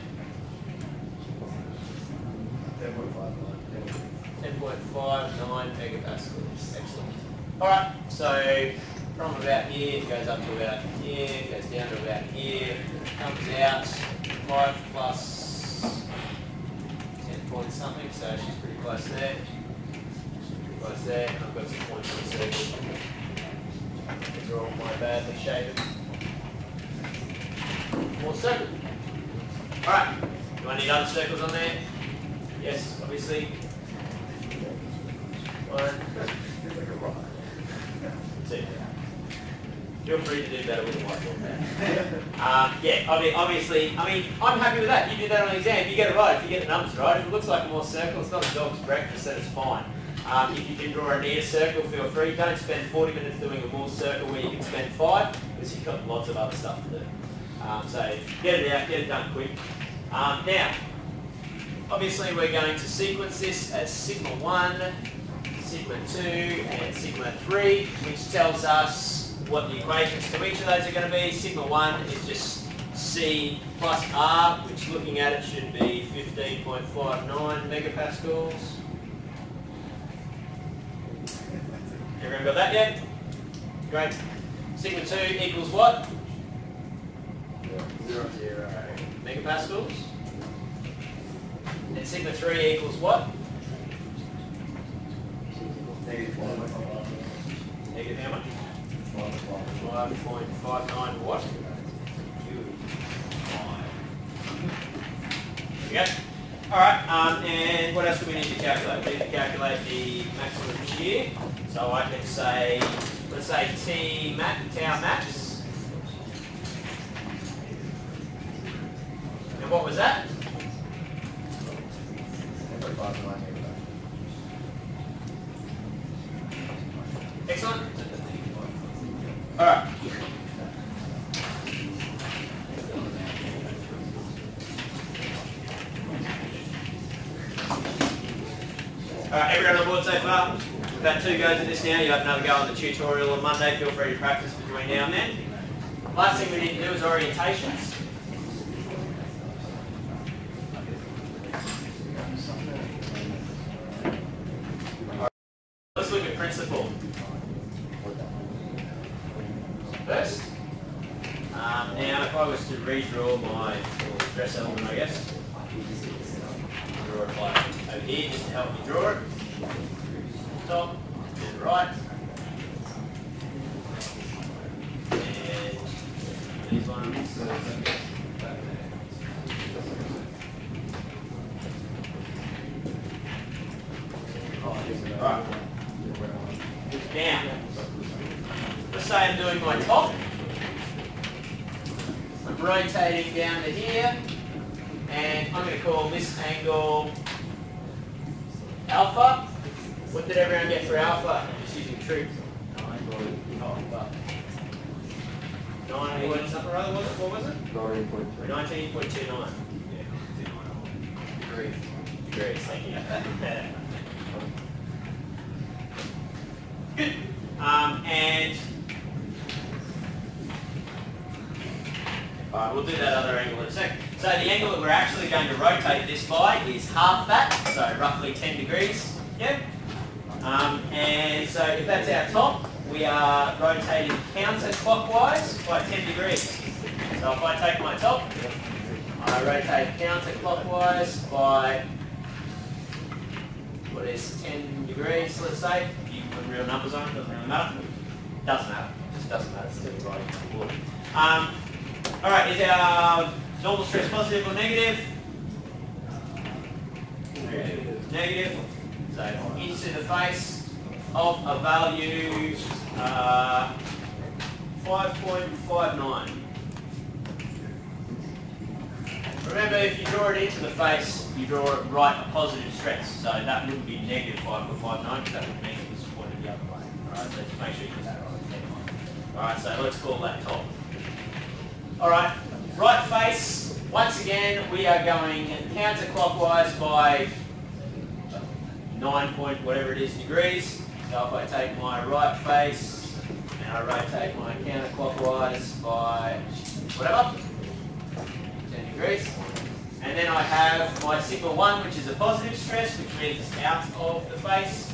10.59 megapascals. Excellent. Alright, so from about here, it goes up to about here, goes down to about here, comes out 5 plus 10 point something, so she's pretty close there. She's pretty close there, and I've got some points on the circle. These are all my badly shapen. Mohr circle. Alright, do I need other circles on there? Yes, obviously. One, two. Feel free to do better with a whiteboard. um, yeah, obviously, I mean, I'm happy with that. You do that on the exam, you get it right if you get the numbers right. If it looks like Mohr circle, it's not a dog's breakfast, then it's fine. Um, if you can draw a near circle, feel free. Don't spend 40 minutes doing a Mohr circle where you can spend five, because you've got lots of other stuff to do. Um, so get it out, get it done quick. Um, now, obviously we're going to sequence this as sigma 1, sigma 2, and sigma 3, which tells us what the equations to each of those are going to be. Sigma 1 is just C plus R, which looking at it should be 15.59 megapascals. Everyone got that yet? Great. Sigma 2 equals what? Zero, zero. Megapascals. And sigma 3 equals what? Negative one. Negative how much? 5.59 what? There we go. Alright, um, and what else do we need to calculate? We need to calculate the maximum shear. So I can say, let's say T max, tau max. And what was that? Excellent. Alright. Alright, everyone on board so far? We've had two goes at this now. You have another go on the tutorial on Monday. Feel free to practice between now and then. Last thing we need to do is orientations. Let's look at principal. First, um, now if I was to redraw my little stress element, I guess, draw it like over here just to help me draw it. Top and right. And these ones. Right. Now, let's say I'm doing my top. I'm rotating down to here, and I'm going to call this angle alpha. What did everyone get for alpha? I'm just using truth. Alpha. Nineteen something or other was it? What was it? Nineteen point three. Nineteen point two nine. Degrees. Degrees, thank you. Um, and Alright, we'll do that other angle in a sec. So the angle that we're actually going to rotate this by is half that, so roughly 10 degrees. Yep. Um, and so if that's our top, we are rotating counterclockwise by 10 degrees. So if I take my top, I rotate counterclockwise by what is 10 degrees, let's say. You put real numbers on it, doesn't really matter. Doesn't matter, just doesn't matter, it's still writing on. Um, all right, is our normal stress positive or negative? Negative. Negative. So into the face of a value uh, 5.59. Remember, if you draw it into the face, you draw it right a positive stress. So that wouldn't be negative 5.59 because that would mean it was pointed the other way. Alright, so just make sure you get that right. Alright, so let's call that top. Alright, right face, once again we are going counterclockwise by 9 point whatever it is degrees. So if I take my right face and I rotate my counterclockwise by whatever, 10 degrees. And then I have my sigma 1 which is a positive stress which means it's out of the face.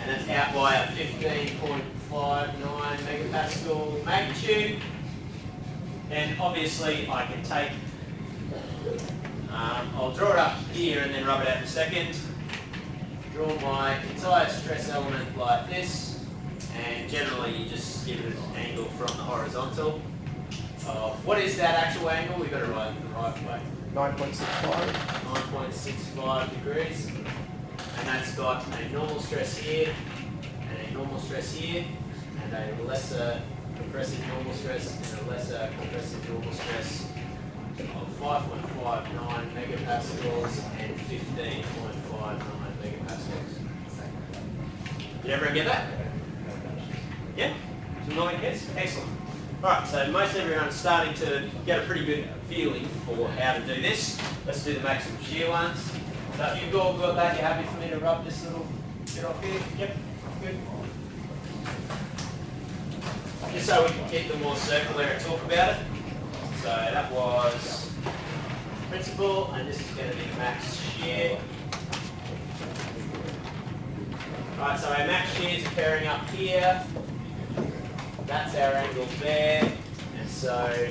And that's out by a 15.59 megapascal magnitude. And obviously I can take, um, I'll draw it up here and then rub it out in a second. Draw my entire stress element like this. And generally you just give it an angle from the horizontal. Uh, what is that actual angle? We've got to write it the right way. 9.65. 9.65 degrees. And that's got a normal stress here, and a normal stress here, and a lesser compressive normal stress, and a lesser compressive normal stress of 5.59 megapascals and 15.59 megapascals. Did everyone get that? Yeah? Some guess? Excellent. Alright, so most everyone's starting to get a pretty good feeling for how to do this. Let's do the maximum shear ones. So if you've all got that, you're happy for me to rub this little bit off here? Yep, good. Just so we can keep them more circular and talk about it. So that was principal, and this is going to be max shear. Right, so our max shear is occurring up here. That's our angle there, and so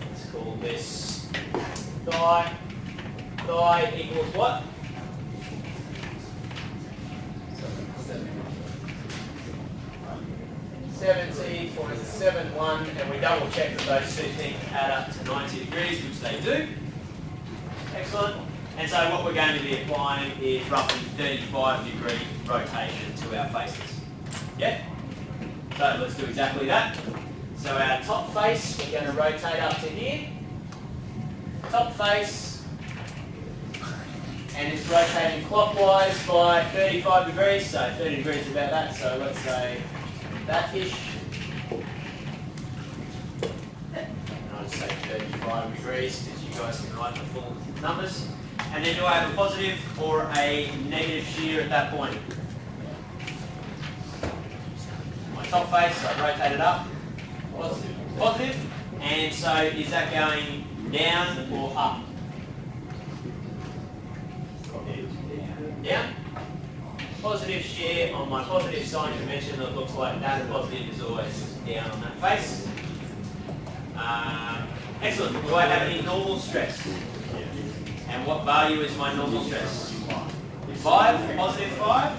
let's call this phi. Phi equals what? Seventy point seven one, and we double check that those two things add up to ninety degrees, which they do. Excellent. And so what we're going to be applying is roughly 35 degree rotation to our faces. Yeah? So let's do exactly that. So our top face, we're going to rotate up to here. Top face, and it's rotating clockwise by 35 degrees, so 30 degrees about that, so let's say that-ish. And I'll just say 35 degrees, because you guys can write the full numbers. And then do I have a positive or a negative shear at that point? My top face, I rotate it up. Positive. Positive. And so is that going down or up? Down. Positive shear on my positive sign convention that looks like that. Positive is always down on that face. Um, excellent. Do I have any normal stress? And what value is my normal stress? Five, positive five?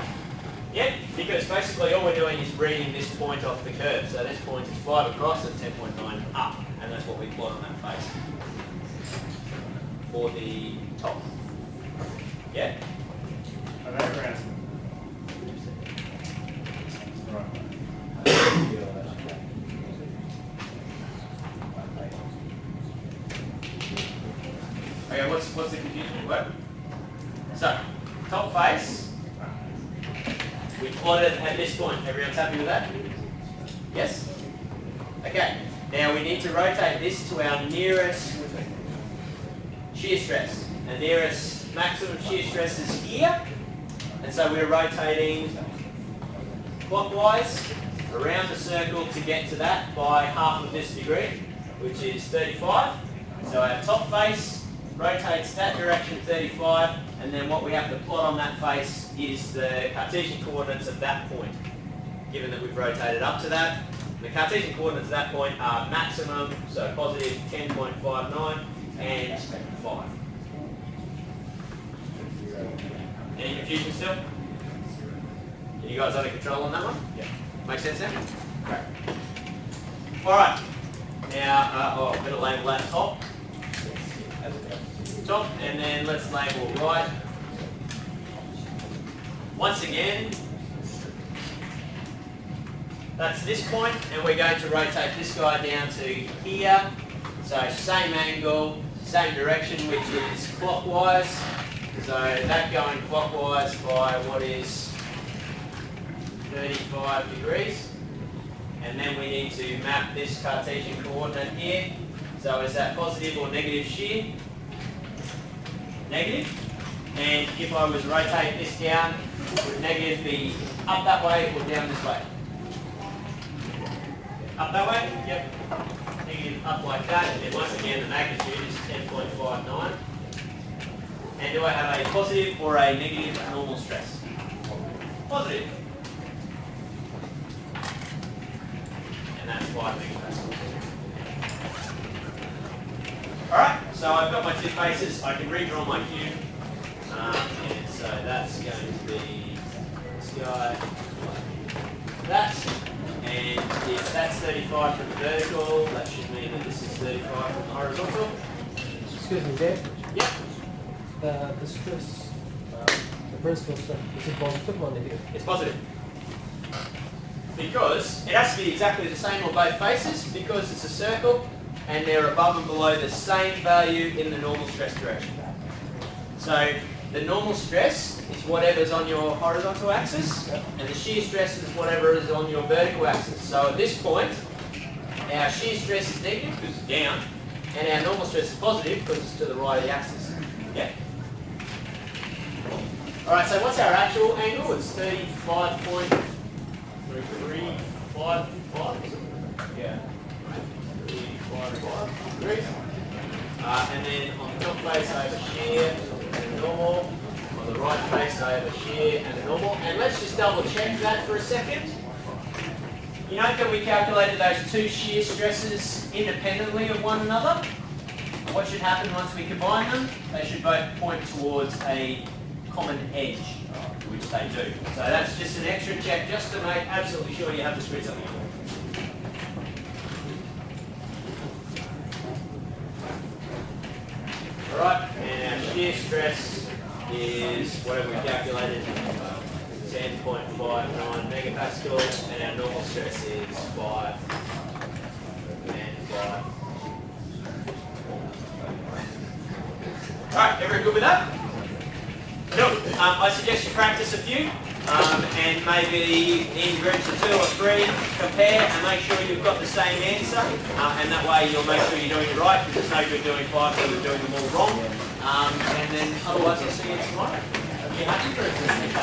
Yep, Because basically all we're doing is reading this point off the curve. So this point is 5 across and 10.9 up. And that's what we plot on that face. For the top. Yeah? Are they around? Right. Okay, what's, what's the confusion? What? So, top face, we plotted at this point. Everyone's happy with that? Yes? Okay, now we need to rotate this to our nearest shear stress. The nearest maximum shear stress is here. And so we're rotating clockwise around the circle to get to that by half of this degree, which is 35. So our top face rotates that direction 35, and then what we have to plot on that face is the Cartesian coordinates of that point, given that we've rotated up to that. The Cartesian coordinates at that point are maximum, so positive 10.59 and 5. Any confusion still? Are you guys under control on that one? Yeah. Make sense now? Great. Alright. Now, uh, oh, I'm going to label that top. Top, and then let's label right. Once again, that's this point, and we're going to rotate this guy down to here. So same angle, same direction, which is clockwise. So that going clockwise by what is 35 degrees. And then we need to map this Cartesian coordinate here. So is that positive or negative shear? Negative. And if I was to rotate this down, would negative be up that way or down this way? Up that way? Yep. Negative up like that. And then once again, the magnitude is 10.59. And do I have a positive or a negative normal stress? Positive. And that's 5 megapascals. Alright, so I've got my two faces. I can redraw my cube. Um, and so that's going to be this guy like that. And if that's 35 from the vertical, that should mean that this is 35 from the horizontal. Excuse me, Dave. Yep. The, the stress, uh, the principal stress, is it positive or negative? It's positive. Because it has to be exactly the same on both faces because it's a circle and they're above and below the same value in the normal stress direction. So the normal stress is whatever's on your horizontal axis and the shear stress is whatever is on your vertical axis. So at this point, our shear stress is negative because it's down and our normal stress is positive because it's to the right of the axis. Yeah? Alright, so what's our actual angle? It's 35.355. Yeah. 355 degrees. Uh, and then on the top face over shear and normal. On the right face over shear and normal. And let's just double check that for a second. You know, that we calculated those two shear stresses independently of one another? What should happen once we combine them? They should both point towards a common edge, which they do. So that's just an extra check just to make absolutely sure you haven't screwed something up. Alright, and our shear stress is whatever we calculated, 10.59 megapascal, and our normal stress is 5 and 5. Alright, everyone good with that? Cool. Um, I suggest you practice a few, um, and maybe in groups of two or three, compare and make sure you've got the same answer, uh, and that way you'll make sure you're doing it right, because it's no good doing five you're doing them all wrong. Um, and then otherwise I'll see you tomorrow.